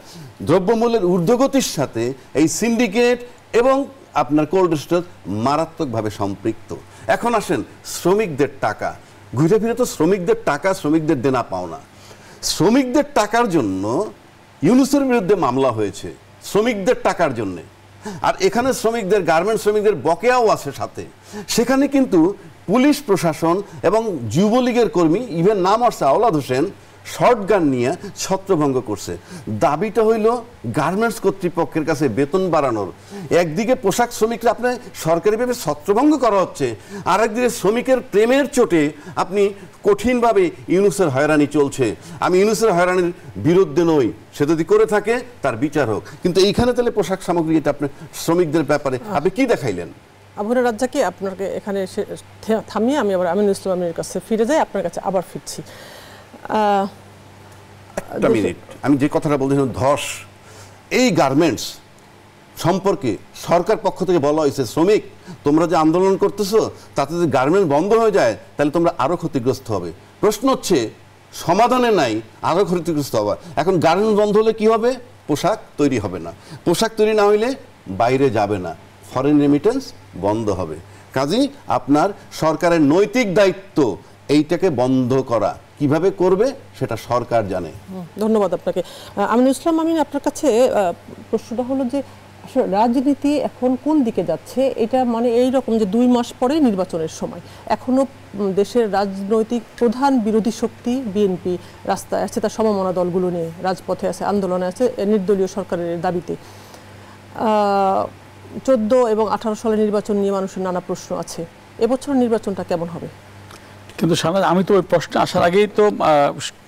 দ্রব্যমূল্যের ঊর্ধ্বগতির সাথে এই সিন্ডিকেট এবং আপনার কোল্ড স্টোর মারাত্মকভাবে সম্পৃক্ত। এখন আসেন, শ্রমিকদের টাকা। ঘুরে ফিরে তো শ্রমিকদের টাকা, শ্রমিকদের দেনা পাওনা। শ্রমিকদের টাকার জন্য ইউনুসের বিরুদ্ধে মামলা হয়েছে, শ্রমিকদের টাকার জন্যে। আর এখানে শ্রমিকদের, গার্মেন্ট শ্রমিকদের বকেয়াও আছে সাথে। সেখানে কিন্তু পুলিশ প্রশাসন এবং যুবলীগের কর্মী, ইভেন নাম আসছে আওলাদ হোসেন শর্ট গান নিয়ে ছত্রভঙ্গ করছে। দাবিটা হইল গার্মেন্টস কর্তৃপক্ষের কাছে বেতন বাড়ানোর। একদিকে পোশাক শ্রমিকরা আপনার সরকারিভাবে ছত্রভঙ্গ করা হচ্ছে আর একদিকে শ্রমিকের প্রেমের চোটে আপনি কঠিনভাবে ইউনুসের হয়রানি চলছে। আমি ইউনুসের হয়রানির বিরুদ্ধে নই সে যদি করে থাকে তার বিচার হোক। কিন্তু এইখানে তাহলে পোশাক সামগ্রী এটা আপনি শ্রমিকদের ব্যাপারে আপনি কি দেখাইলেন? আবুরা রাজ্জাকে আপনাকে এখানে থামিয়ে আমি আবার আমিনুল ইসলামের কাছে ফিরে যাই আপনার কাছে আবার ফিরছি। একটা মিনিট। আমি যে কথাটা বলছিলাম ধস, এই গার্মেন্টস সম্পর্কে সরকার পক্ষ থেকে বলা হয়েছে, শ্রমিক, তোমরা যে আন্দোলন করতেছো, তাতে যদি গার্মেন্টস বন্ধ হয়ে যায়, তাহলে তোমরা আরও ক্ষতিগ্রস্ত হবে। প্রশ্ন হচ্ছে, সমাধানে নাই, আরও ক্ষতিগ্রস্ত হওয়া। এখন গার্মেন্টস বন্ধ হলে কি হবে? পোশাক তৈরি হবে না। পোশাক তৈরি না হইলে বাইরে যাবে না। ফরেন রেমিটেন্স বন্ধ হবে। কাজেই আপনার সরকারের নৈতিক দায়িত্ব, এইটাকে বন্ধ করা। কীভাবে করবে সেটা সরকার জানে। ধন্যবাদ আপনাকে। আহ, আমিনুল ইসলাম আমিন আপনার কাছে প্রশ্নটা হলো যে আসলে রাজনীতি এখন কোন দিকে যাচ্ছে? এটা মানে এই রকম যে দুই মাস পরে নির্বাচনের সময়। এখনও দেশের রাজনৈতিক প্রধান বিরোধী শক্তি বিএনপি রাস্তায় আছে তার সমমনা দলগুলো নিয়ে রাজপথে আছে আন্দোলনে আছে নির্দলীয় সরকারের দাবিতে। চোদ্দ এবং আঠারো সালের নির্বাচন নিয়ে মানুষের নানা প্রশ্ন আছে। এবছর নির্বাচনটা কেমন হবে? কিন্তু সামনে আমি তো ওই প্রশ্নে আসার আগেই তো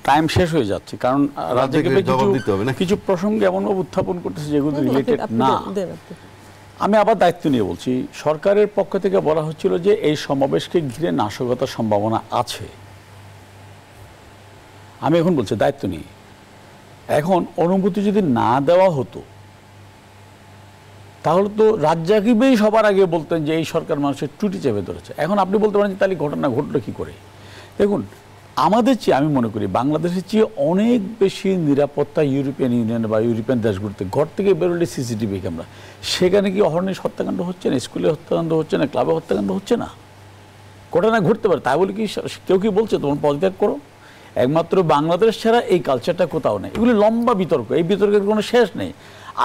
টাইম শেষ হয়ে যাচ্ছে। কারণ রাজ্যকে রাজ্যকে জবাব দিতে হবে কিছু প্রসঙ্গে এমনভাবে উত্থাপন করতেছে যেগুলো রিলেটেড না। আমি আবার দায়িত্ব নিয়ে বলছি সরকারের পক্ষ থেকে বলা হচ্ছিল যে এই সমাবেশকে ঘিরে নাশকতার সম্ভাবনা আছে। আমি এখন বলছি দায়িত্ব নিয়ে। এখন অনুমতি যদি না দেওয়া হতো তাহলে তো রাজ্জাকিবেই সবার আগে বলতেন যে এই সরকার মানুষের ত্রুটি চেপে ধরেছে। এখন আপনি বলতে পারেন যে তাহলে ঘটনা ঘটলো কী করে? দেখুন, আমাদের চেয়ে আমি মনে করি বাংলাদেশের চেয়ে অনেক বেশি নিরাপত্তা ইউরোপিয়ান ইউনিয়ন বা ইউরোপিয়ান দেশগুলোতে ঘর থেকে বেরোলে সিসিটিভি ক্যামেরা। সেখানে কি অহর্নিশ হত্যাকাণ্ড হচ্ছে না? স্কুলে হত্যাকাণ্ড হচ্ছে না? ক্লাবে হত্যাকাণ্ড হচ্ছে না? ঘটনা ঘটতে পারে, তাই বলে কি কেউ কি বলছে? তোমার পদত্যাগ করো। একমাত্র বাংলাদেশ ছাড়া এই কালচারটা কোথাও নেই। এগুলি লম্বা বিতর্ক, এই বিতর্কের কোনো শেষ নেই।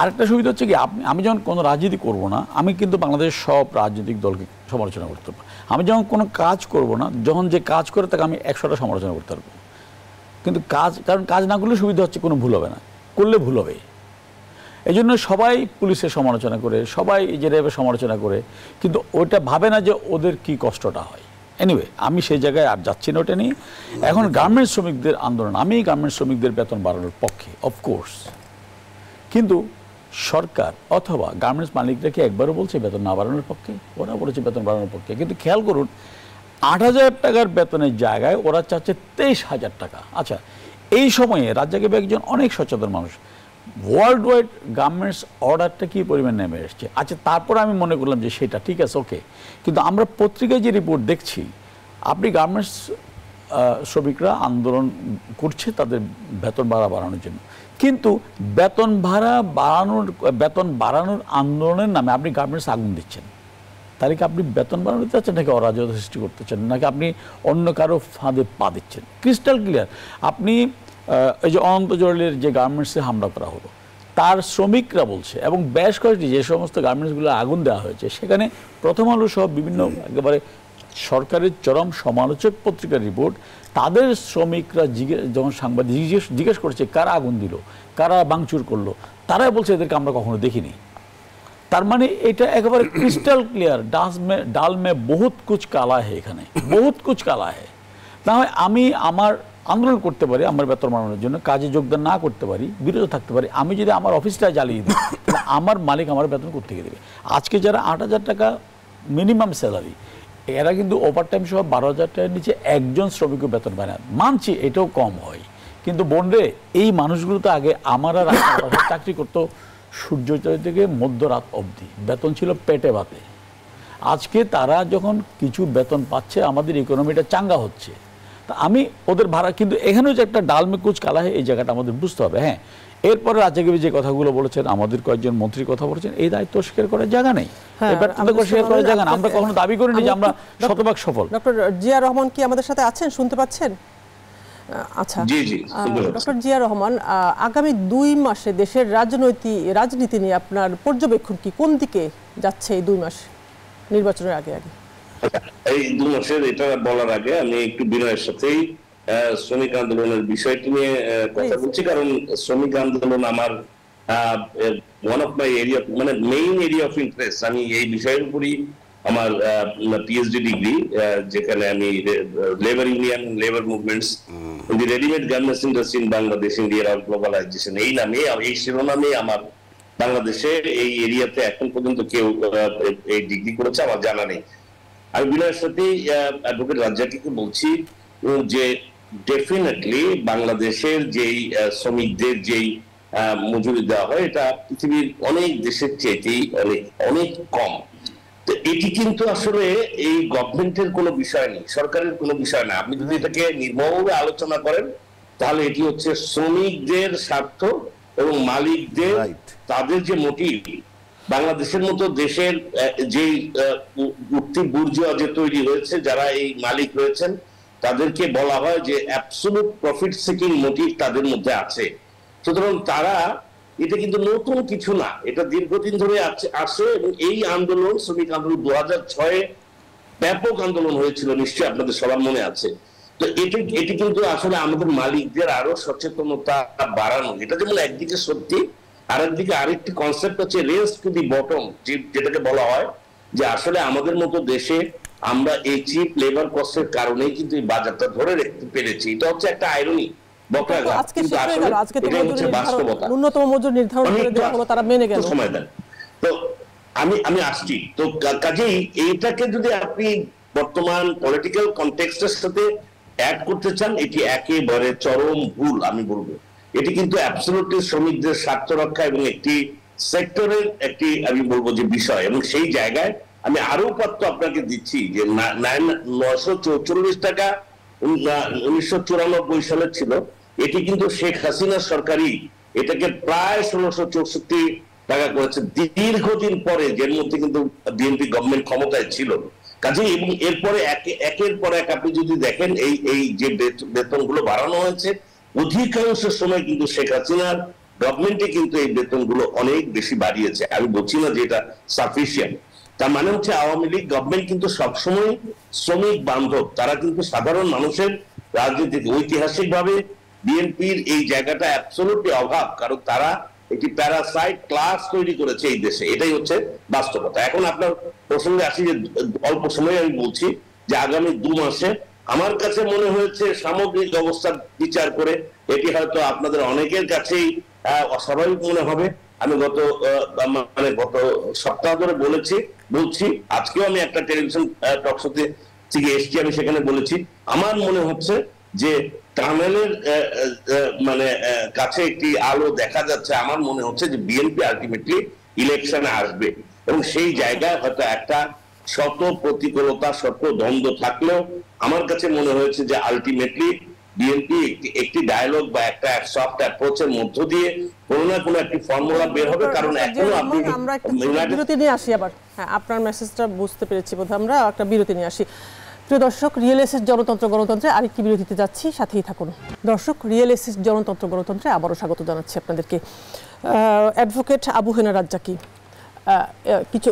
আরেকটা সুবিধা হচ্ছে কি আমি যখন কোনো রাজনীতি করব না, আমি কিন্তু বাংলাদেশের সব রাজনৈতিক দলকে সমালোচনা করতে পারব। আমি যখন কোনো কাজ করব না, যখন যে কাজ করে তাকে আমি একশোটা সমালোচনা করতে পারব। কিন্তু কাজ কারণ কাজ না করলে সুবিধা হচ্ছে কোনো ভুল হবে না। করলে ভুল হবে। এই জন্য সবাই পুলিশের সমালোচনা করে, সবাই যেভাবে সমালোচনা করে, কিন্তু ওইটা ভাবে না যে ওদের কি কষ্টটা হয়। এনিওয়ে আমি সেই জায়গায় আর যাচ্ছি না ওটা নিয়ে। এখন গার্মেন্টস শ্রমিকদের আন্দোলন, আমি গার্মেন্টস শ্রমিকদের বেতন বাড়ানোর পক্ষে অফকোর্স কিন্তু সরকার অথবা গার্মেন্টস মালিকরা কি একবারও বলছে বেতন না বাড়ানোর পক্ষে? ওরা বলেছে বেতন বাড়ানোর পক্ষে। কিন্তু খেয়াল করুন, আট হাজার টাকার বেতনের জায়গায় ওরা চাচ্ছে তেইশ হাজার টাকা। আচ্ছা এই সময়ে রাজ্জাকে একজন অনেক সচেতন মানুষ। ওয়ার্ল্ড ওয়াইড গার্মেন্টস অর্ডারটা কী পরিমাণ নেমে এসছে? আচ্ছা তারপর আমি মনে করলাম যে সেটা ঠিক আছে ওকে কিন্তু আমরা পত্রিকায় যে রিপোর্ট দেখছি, আপনি গার্মেন্টস শ্রমিকরা আন্দোলন করছে তাদের বেতন বাড়া বাড়ানোর জন্য। কিন্তু বেতন ভাড়া বাড়ানোর, বেতন বাড়ানোর আন্দোলনের নামে আপনি গার্মেন্টস আগুন দিচ্ছেন। তাহলে কি আপনি বেতন বাড়ানো চাচ্ছেন নাকি অরাজকতা সৃষ্টি করতে চান নাকি আপনি অন্য কারও ফাঁদে পা দিচ্ছেন? Crystal clear. আপনি এই যে অনন্ত জলিলের যে গার্মেন্টসে হামলা করা হলো, তার শ্রমিকরা বলছে এবং বেশ কয়েকটি যে সমস্ত গার্মেন্টসগুলো আগুন দেওয়া হয়েছে, সেখানে প্রথম আলো সহ বিভিন্ন একেবারে সরকারের চরম সমালোচক পত্রিকার রিপোর্ট, তাদের শ্রমিকরা যখন সাংবাদিক জিজ্ঞেস জিজ্ঞেস করছে, কারা আগুন দিল, কারা বাংচুর করল, তারাই বলছে এদেরকে আমরা কখনো দেখিনি। তার মানে এটা একেবারে ক্রিস্টাল ক্লিয়ার ডাস মে, ডাল মে বহুত কুচ কালা হে এখানে, বহুত কুচ কালা হে। না হয় আমি আমার আন্দোলন করতে পারি, আমার বেতন বাড়ানোর জন্য, কাজে যোগদান না করতে পারি, বিরত থাকতে পারি, আমি যদি আমার অফিসটা জ্বালিয়ে দিই, তাহলে আমার মালিক আমার বেতন করতে দেবে? আজকে যারা আট হাজার টাকা মিনিমাম স্যালারি এরা কিন্তু ওভার টাইম সহ বারো হাজার টাকার নিচে একজন শ্রমিকের বেতন পায় না। মানছি এটাও কম হয়। কিন্তু বোনরে এই মানুষগুলো তো আগে আমার আর [coughs] চাকরি করতো সূর্যোদয় থেকে মধ্যরাত অবধি। বেতন ছিল পেটে ভাতে আজকে তারা যখন কিছু বেতন পাচ্ছে আমাদের ইকোনমিটা চাঙ্গা হচ্ছে। তা আমি ওদের ভাড়া কিন্তু এখানেও যে একটা ডালমে কুচ কালা হয় এই জায়গাটা আমাদের বুঝতে হবে। হ্যাঁ এরপরে রাজ্যকে যে কথাগুলো বলেছেন আমাদের কয়েকজন মন্ত্রী কথা বলেছেন এই দায়িত্ব স্বীকার করার জায়গা নেই। হ্যাঁ, স্বীকার করার জায়গা আমরা কখনো দাবি করিনি যে আমরা শতভাগ সফল। ডক্টর জিয়া রহমান কি আমাদের সাথে আছেন? শুনতে পাচ্ছেন? আচ্ছা। ডক্টর জিয়া রহমান আগামী দুই মাসে দেশের রাজনৈতিক রাজনীতি নিয়ে আপনার পর্যবেক্ষণ কি কোন দিকে যাচ্ছে এই দুই মাস নির্বাচনের আগে আগে? এই দু মাসের এটা বলার আগে আমি একটু বিনয়ের সাথেই শ্রমিক আন্দোলনের বিষয়টি নিয়ে কথা বলছি কারণ শ্রমিক আন্দোলন আমার ওয়ান অফ মাই এরিয়া মানে মেইন এরিয়া অফ ইন্টারেস্ট আমি এই বিষয়ের উপরই আমার পিএইচডি ডিগ্রি যেখানে আমি labour union labour movements the readymade garments industry in Bangladesh ইন্ডিয়ার অফ গ্লোবালাইজেশন এই নামে এই শিরোনামে আমার বাংলাদেশে এই এরিয়াতে এখন পর্যন্ত কেউ আহ, এই ডিগ্রি করেছে আমার জানা নেই। আমি বিনয়ের সাথে অ্যাডভোকেট রাজ্জাকিকে বলছি যে ডেফিনেটলি বাংলাদেশের যেই শ্রমিকদের যেই মজুরি দেওয়া হয় এটা পৃথিবীর অনেক দেশের চেয়েতেই অনেক অনেক কম। তো এটি কিন্তু আসলে এই গভর্নমেন্টের কোনো বিষয় নেই সরকারের কোনো বিষয় না। আপনি যদি এটাকে নির্মমভাবে আলোচনা করেন তাহলে এটি হচ্ছে শ্রমিকদের স্বার্থ এবং মালিকদের তাদের যে মোটিভ বাংলাদেশের মতো দেশের যে আহ, উ- উঠতি বুর্জুয়া যে তৈরি হয়েছে যারা এই মালিক রয়েছেন তাদেরকে বলা হয় যে অ্যাবসলুট প্রফিট সিকিং মোটিভ তাদের মধ্যে আছে। সুতরাং তারা এটা কিন্তু নতুন কিছু না, এটা দীর্ঘদিন ধরে আছে এবং এই আন্দোলন, শ্রমিক আন্দোলন দু হাজার ব্যাপক আন্দোলন হয়েছিল, নিশ্চয়ই আপনাদের সবার মনে আছে। তো এটি এটি কিন্তু আসলে আমাদের মালিকদের আরও সচেতনতা বাড়ানো। এটা যেমন একদিকে সত্যি আর একদিকে আরেকটি কনসেপ্ট হচ্ছে রেস টু দি বটম যেটাকে বলা হয় যে আসলে আমাদের মতো দেশে আমরা এই চিপ লেবার কস্টের কারণেই কিন্তু এই বাজারটা ধরে রাখতে পেরেছি এটা হচ্ছে একটা আইরনি আজকে কিন্তু শেষ আসলে গেল আজকে তো এটাই মজুরি হচ্ছে নির্ধারণ বাস্তবতা। ন্যূনতম মজুরি নির্ধারণ করে দেওয়া হলো তারা মেনে গেল। সময় দেন। তো আমি আমি আসছি। তো কাজেই এইটাকে যদি আপনি বর্তমান পলিটিক্যাল কনটেক্সটের সাথে অ্যাড করতে চান এটি একেবারে চরম ভুল আমি বলব। এটি কিন্তু অ্যাবসলুটলি শ্রমিকদের স্বার্থ রক্ষা এবং একটি সেক্টরের একটি আমি বলব যে বিষয় এবং সেই জায়গায় আমি আরও উপাত্ত আপনাকে দিচ্ছি যে টাকা উনিশশো চুরানব্বই সালে ছিল। এটি কিন্তু শেখ হাসিনা সরকারি এটাকে প্রায় ষোলোশো চৌষট্টি টাকা করেছে। দীর্ঘদিন পরে যের মধ্যে কিন্তু বিএনপি গভর্নমেন্ট ক্ষমতায় ছিল। কাজে এবং এরপরে একের পর এক আপনি যদি দেখেন, এই এই যে বেত- বেতনগুলো বাড়ানো হয়েছে, অধিকাংশ সময় কিন্তু শেখ হাসিনার গভর্নমেন্টে কিন্তু এই বেতনগুলো অনেক বেশি বাড়িয়েছে। আমি বলছি না যে এটা সাফিসিয়েন্ট তার মানে হচ্ছে আওয়ামী লীগ গভর্নমেন্ট কিন্তু সবসময় শ্রমিক বান্ধব। তারা কিন্তু সাধারণ মানুষের রাজনীতিতে ঐতিহাসিক ভাবে বিএনপির এই জায়গাটা অ্যাবসলুটলি অভাব, কারণ তারা একটি প্যারাসাইট ক্লাস তৈরি করেছে এই দেশে। এটাই হচ্ছে বাস্তবতা। এখন আপনার প্রসঙ্গে আসি যে, অল্প সময় আমি বলছি যে আগামী দু মাসে আমার কাছে মনে হয়েছে সামগ্রিক অবস্থা বিচার করে, এটি হয়তো আপনাদের অনেকের কাছেই অস্বাভাবিক মনে হবে। আমি গত মানে গত সপ্তাহ ধরে বলেছি বলছি, আজকেও আমি একটা টেলিভিশন টক শোতে থেকে এসছি, আমি সেখানে বলেছি। আমার মনে হচ্ছে যে টানেলের মানে কাছে একটি আলো দেখা যাচ্ছে। আমার মনে হচ্ছে যে বিএনপি আলটিমেটলি ইলেকশনে আসবে। এবং সেই জায়গায় হয়তো একটা শত প্রতিকূলতা, শত দ্বন্দ্ব থাকলেও আমার কাছে মনে হয়েছে যে আলটিমেটলি বিএনপি একটি একটি ডায়লগ বা একটা সফট অ্যাপ্রোচের মধ্য দিয়ে কোনো না কোনো একটি ফর্মুলা বের হবে কারণ এখনও আপনি আমরা একটা বিরতি নিয়ে আসি আবার। হ্যাঁ আপনার মেসেজটা বুঝতে পেরেছি বোধহয় আমরা একটা বিরতি নিয়ে আসি। প্রিয় দর্শক রিয়েল এসেস জনতন্ত্র গণতন্ত্রে আরেকটি বিরতিতে যাচ্ছি সাথেই থাকুন। দর্শক রিয়েল এসেস জনতন্ত্র গণতন্ত্রে আবারও স্বাগত জানাচ্ছি আপনাদেরকে। অ্যাডভোকেট আবু হেনা রাজ্জাকি। কিছু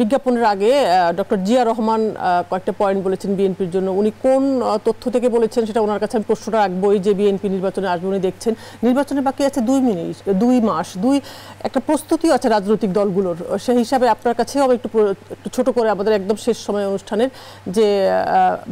বিজ্ঞাপনের আগে ডক্টর জিয়া রহমান কয়েকটা পয়েন্ট বলেছেন বিএনপির জন্য। উনি কোন তথ্য থেকে বলেছেন সেটা ওনার কাছে আমি প্রশ্নটা রাখবোই যে বিএনপি নির্বাচনে আসবে, উনি দেখছেন। নির্বাচনে বাকি আছে দুই মিনিট, দুই মাস, দুই, একটা প্রস্তুতিও আছে রাজনৈতিক দলগুলোর। সেই হিসাবে আপনার কাছেও আমি একটু একটু ছোট করে আমাদের একদম শেষ সময় অনুষ্ঠানের যে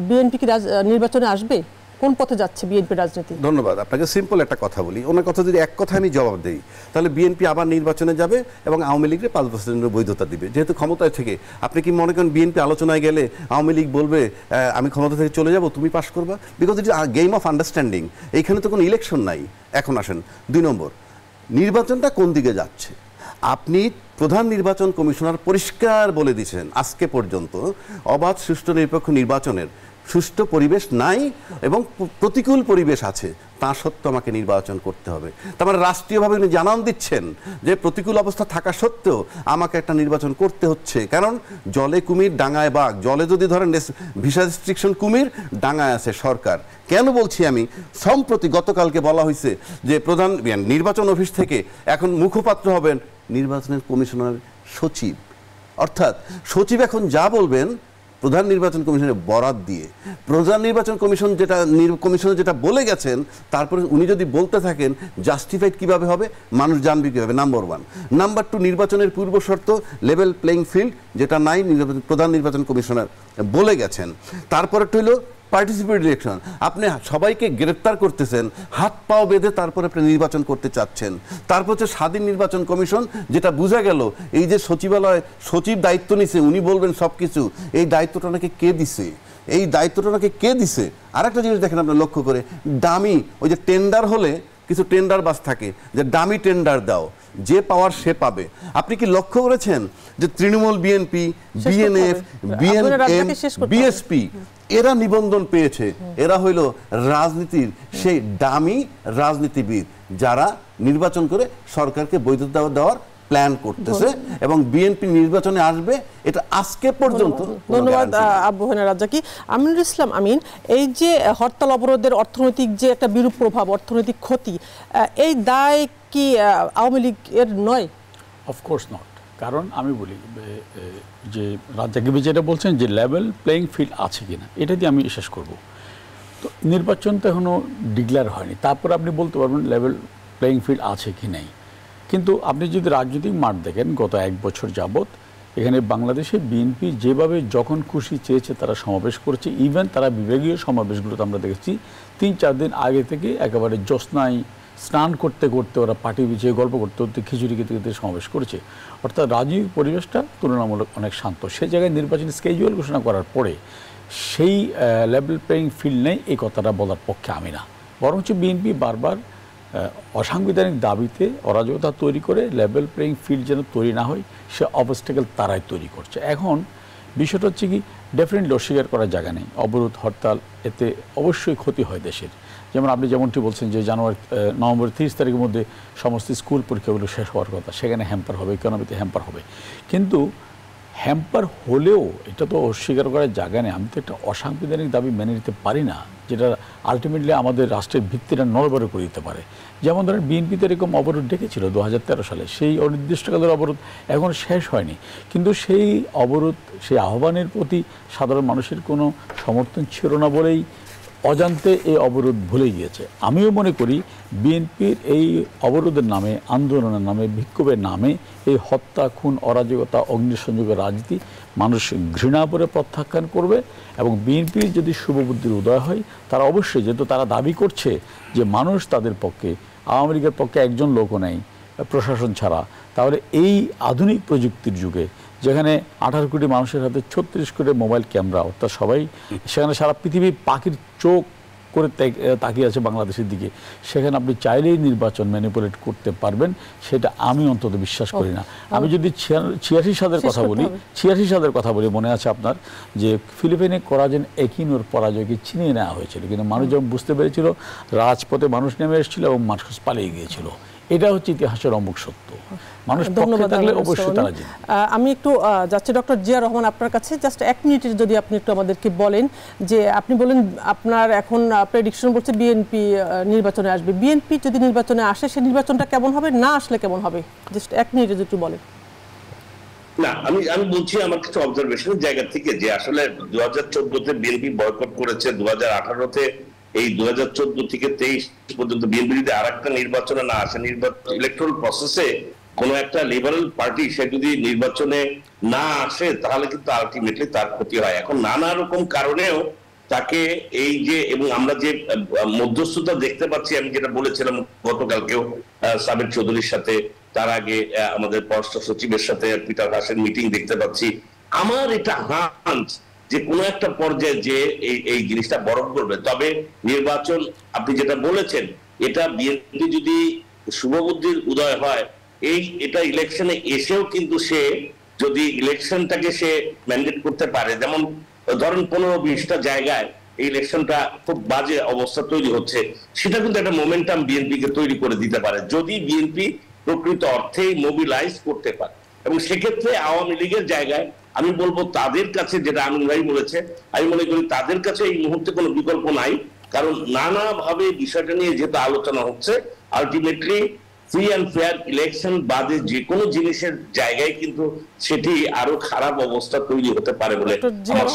বিএনপি কি নির্বাচনে আসবে? কোন পথে যাচ্ছে বিএনপি রাজনীতি? ধন্যবাদ, আপনাকে সিম্পল একটা কথা বলি। ওনার কথা যদি এক কথা আমি জবাব দেই, তাহলে বিএনপি আবার নির্বাচনে যাবে এবং আওয়ামী লীগের পাঁচ বছরের বৈধতা দিবে। যেহেতু ক্ষমতায় থেকে, আপনি কি মনে করেন বিএনপি আলোচনায় গেলে আওয়ামী লীগ বলবে আমি ক্ষমতা থেকে চলে যাব, তুমি পাশ করবা? Because it game of understanding এইখানে তো কোনো ইলেকশন নাই। এখন আসেন, দুই নম্বর, নির্বাচনটা কোন দিকে যাচ্ছে? আপনি প্রধান নির্বাচন কমিশনার পরিষ্কার বলে দিয়েছেন, আজকে পর্যন্ত অবাধ, সুষ্ঠু, নিরপেক্ষ নির্বাচনের সুষ্ঠু পরিবেশ নাই এবং প্রতিকূল পরিবেশ আছে, তা সত্ত্বেও আমাকে নির্বাচন করতে হবে। তার মানে রাষ্ট্রীয়ভাবে উনি জানান দিচ্ছেন যে প্রতিকূল অবস্থা থাকা সত্ত্বেও আমাকে একটা নির্বাচন করতে হচ্ছে। কারণ জলে কুমির, ডাঙায় বাঘ, জলে যদি ধরেন ভিসা রেস্ট্রিকশন কুমির, ডাঙায় আছে সরকার। কেন বলছি আমি? সম্প্রতি গতকালকে বলা হয়েছে যে প্রধান নির্বাচন অফিস থেকে এখন মুখপাত্র হবেন নির্বাচনের কমিশনার সচিব। অর্থাৎ সচিব এখন যা বলবেন প্রধান নির্বাচন কমিশনের বরাত দিয়ে। প্রধান নির্বাচন কমিশন যেটা কমিশনে যেটা বলে গেছেন, তারপরে উনি যদি বলতে থাকেন জাস্টিফাইড কীভাবে হবে? মানুষ জানবে কীভাবে? নাম্বার ওয়ান নাম্বার টু নির্বাচনের পূর্ব শর্ত লেভেল প্লেইং ফিল্ড যেটা নাই প্রধান নির্বাচন কমিশনার বলে গেছেন। তারপরে হলো পার্টিসিপেট ইলেকশন আপনি সবাইকে গ্রেপ্তার করতেছেন হাত পাও বেঁধে তারপরে আপনি নির্বাচন করতে চাচ্ছেন। তারপর হচ্ছে স্বাধীন নির্বাচন কমিশন যেটা বোঝা গেল এই যে সচিবালয় সচিব দায়িত্ব নিছে উনি বলবেন সব কিছু এই দায়িত্বটা নাকি কে দিছে? এই দায়িত্বটা নাকি কে দিছে? আরেকটা জিনিস দেখেন আপনার লক্ষ্য করে দামি ওই যে টেন্ডার হলে কিছু টেন্ডার বাস থাকে যে দামি টেন্ডার দাও যে পাওয়ার সে পাবে। আপনি কি লক্ষ্য করেছেন যে Trinamool BNP BNF. BNM. BSP এরা নিবন্ধন পেয়েছে। এরা হইল রাজনীতির সেই দামি রাজনীতিবিদ যারা নির্বাচন করে সরকারকে বৈধতা দেওয়ার প্ল্যান করতেছে এবং বিএনপি নির্বাচনে আসবে এটা আজকে পর্যন্ত ধন্যবাদ। আব্বু হেনা রাজ্জাকি। আমিনুল ইসলাম আমিন এই যে হরতাল অবরোধের অর্থনৈতিক যে একটা বিরূপ প্রভাব অর্থনৈতিক ক্ষতি এই দায় কি আওয়ামী লীগের নয়? অফকোর্স নট কারণ আমি বলি যে রাজ্জাকিবি যেটা বলছেন যে লেভেল প্লেইং ফিল্ড আছে কিনা। এটা দিয়ে আমি শেষ করব। তো নির্বাচন তো এখনও ডিক্লেয়ার হয়নি। তারপর আপনি বলতে পারবেন লেভেল প্লেইং ফিল্ড আছে কি নেই। কিন্তু আপনি যদি রাজনৈতিক মাঠ দেখেন, গত এক বছর যাবৎ এখানে বাংলাদেশে বিএনপি যেভাবে যখন খুশি চেয়েছে, তারা সমাবেশ করেছে। ইভেন তারা বিভাগীয় সমাবেশগুলোতে আমরা দেখেছি, তিন চার দিন আগে থেকে একেবারে জ্যোৎস্নায় স্নান করতে করতে ওরা পাটি বিছিয়ে গল্প করতে করতে খিচুড়ি খেতে খেতে সমাবেশ করেছে। অর্থাৎ রাজনৈতিক পরিবেশটা তুলনামূলক অনেক শান্ত। সেই জায়গায় নির্বাচনী স্কেজুয়াল ঘোষণা করার পরে সেই লেভেল প্লেয়িং ফিল্ড নেই, এই কথাটা বলার পক্ষে আমি না। বরঞ্চ বিএনপি বারবার অসাংবিধানিক দাবিতে অরাজকতা তৈরি করে লেভেল প্লেয়িং ফিল্ড যেন তৈরি না হয়, সে অবস্টেকেল তারাই তৈরি করছে। এখন বিষয়টা হচ্ছে কি ডেফিনেটলি অস্বীকার করার জায়গা নেই। অবরোধ হরতাল, এতে অবশ্যই ক্ষতি হয় দেশের। যেমন আপনি যেমনটি বলছেন যে জানুয়ারি নভেম্বর তিরিশ তারিখের মধ্যে সমস্ত স্কুল পরীক্ষাগুলো শেষ হওয়ার কথা। সেখানে হ্যাম্পার হবে ইকোনমিতে হ্যাম্পার হবে। কিন্তু হ্যাম্পার হলেও এটা তো অস্বীকার করার জায়গা নেই। আমি তো একটা অসাংবিধানিক দাবি মেনে নিতে পারি না, যেটা আলটিমেটলি আমাদের রাষ্ট্রের ভিত্তিটা নড়বড়ে করে দিতে পারে। যেমন ধরেন বিএনপিতে এরকম অবরোধ ডেকেছিল দু হাজার তেরো সালে। সেই অনির্দিষ্টকালের অবরোধ এখন শেষ হয়নি। কিন্তু সেই অবরোধ, সেই আহ্বানের প্রতি সাধারণ মানুষের কোনো সমর্থন ছিল না বলেই অজান্তে এই অবরোধ ভুলে গিয়েছে। আমিও মনে করি, বিএনপির এই অবরোধের নামে, আন্দোলনের নামে, বিক্ষোভের নামে এই হত্যা, খুন, অরাজকতা, অগ্নিসংযোগের রাজনীতি মানুষ ঘৃণা করে প্রত্যাখ্যান করবে এবং বিএনপির যদি শুভবুদ্ধির উদয় হয়, তারা অবশ্যই যেহেতু তারা দাবি করছে যে মানুষ তাদের পক্ষে, আওয়ামী লীগের পক্ষে একজন লোকও নেই, প্রশাসন ছাড়া, তাহলে এই আধুনিক প্রযুক্তির যুগে যেখানে আঠারো কোটি মানুষের হাতে ছত্রিশ কোটি মোবাইল ক্যামেরা অর্থাৎ সবাই সেখানে সারা পৃথিবী পাখির চোখ করে তাকিয়ে আছে বাংলাদেশের দিকে। সেখানে আপনি চাইলেই নির্বাচন ম্যানিপুলেট করতে পারবেন সেটা আমি অন্তত বিশ্বাস করি না। আমি যদি ছিয়াশি সালের কথা বলি ছিয়াশি সালের কথা বলি মনে আছে আপনার? যে ফিলিপিনে করাজেন একিনোর পরাজয়কে ছিনিয়ে নেওয়া হয়েছিল কিন্তু মানুষ যখন বুঝতে পেরেছিল রাজপথে মানুষ নেমে এসেছিল এবং মানুষ পালিয়ে গিয়েছিল। এটা হচ্ছে ইতিহাসের অমুক সত্য। মানুষ পক্ষে ধন্যবাদ থাকলে অবশ্যই তারা জিতবে। আমি একটু যাচ্ছি ডক্টর জিয়া রহমান আপনার কাছে। জাস্ট এক মিনিটের যদি আপনি একটু আমাদেরকে বলেন যে আপনি বলেন আপনার এখন প্রেডিকশন বলছে বিএনপি নির্বাচনে আসবে। বিএনপি যদি নির্বাচনে আসে সেই নির্বাচনটা কেমন হবে? না আসলে কেমন হবে? জাস্ট এক মিনিটে যদি একটু বলেন। না আমি আমি বলছি আমার কিছু অবজারভেশনের জায়গা থেকে যে আসলে দু হাজার চোদ্দতে বিএনপি বয়কট করেছে দু হাজার আঠারোতে এই দু হাজার চোদ্দ থেকে তেইশ পর্যন্ত বিএনপি যদি আর একটা নির্বাচনে না আসে নির্বাচন ইলেকট্রাল প্রসেসে কোন একটা লিবারেল পার্টি সে যদি নির্বাচনে না আসে, তাহলে কিন্তু আলটিমেটলি তার ক্ষতি হয়। এখন নানা রকম কারণেও তাকে এই যে, এবং আমরা যে মধ্যস্থতা দেখতে পাচ্ছি, আমি যেটা বলেছিলাম গতকালকেও সাবের চৌধুরীর সাথে, তার আগে আমাদের পররাষ্ট্র সচিবের সাথে পিটার হাসের মিটিং দেখতে পাচ্ছি। আমার এটা হান্স যে কোনো একটা পর্যায়ে যে এই জিনিসটা বরফ করবে। তবে নির্বাচন, আপনি যেটা বলেছেন, এটা বিএনপি যদি শুভবুদ্ধির উদয় হয়, এই, এটা ইলেকশনে এসেও কিন্তু সে যদি ইলেকশনটাকে সে ম্যান্ডেট করতে পারে, যেমন ধরেন পনেরো বিশটা জায়গায় এই ইলেকশনটা খুব বাজে অবস্থা তৈরি হচ্ছে, সেটা কিন্তু একটা মোমেন্টাম বিএনপি কে তৈরি করে দিতে পারে, যদি বিএনপি প্রকৃত অর্থেই মোবিলাইজ করতে পারে। এবং সেক্ষেত্রে আওয়ামী লীগের জায়গায় আমি বলব তাদের কাছে যেটা আমিন ভাই বলেছে আমি মনে করি তাদের কাছে এই মুহূর্তে কোনো বিকল্প নাই কারণ নানাভাবে বিষয়টা নিয়ে যেহেতু আলোচনা হচ্ছে ultimately free and fair election বাদে যে কোনো জিনিসের জায়গায় কিন্তু সেটি আরও খারাপ অবস্থা তৈরি হতে পারে বলে আমার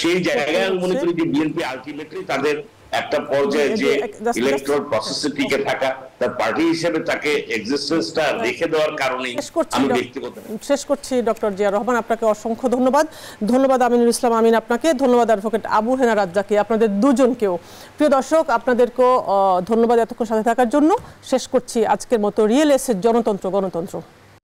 সেই জায়গায় আমি মনে করি যে বিএনপি আলটিমেটলি তাদের একটা পর্যায়ে যে যে ইলেকট্রাল just- প্রসেসে টিকে থাকা তার পার্টি হিসেবে তাকে এক্সিস্টেন্সটা রেখে দেওয়ার করছি আমি ব্যক্তিগত শেষ করছি ডক্টর জিয়া রহমান আপনাকে অসংখ্য ধন্যবাদ। ধন্যবাদ আমিনুল ইসলাম আমিন আপনাকে। ধন্যবাদ অ্যাডভোকেট আবু হেনা রাজ্জাকে আপনাদের দুজনকেও। প্রিয় দর্শক আপনাদেরকেও ধন্যবাদ এতক্ষণ সাথে থাকার জন্য। শেষ করছি আজকের মতো রিয়েল এসের জনতন্ত্র গণতন্ত্র।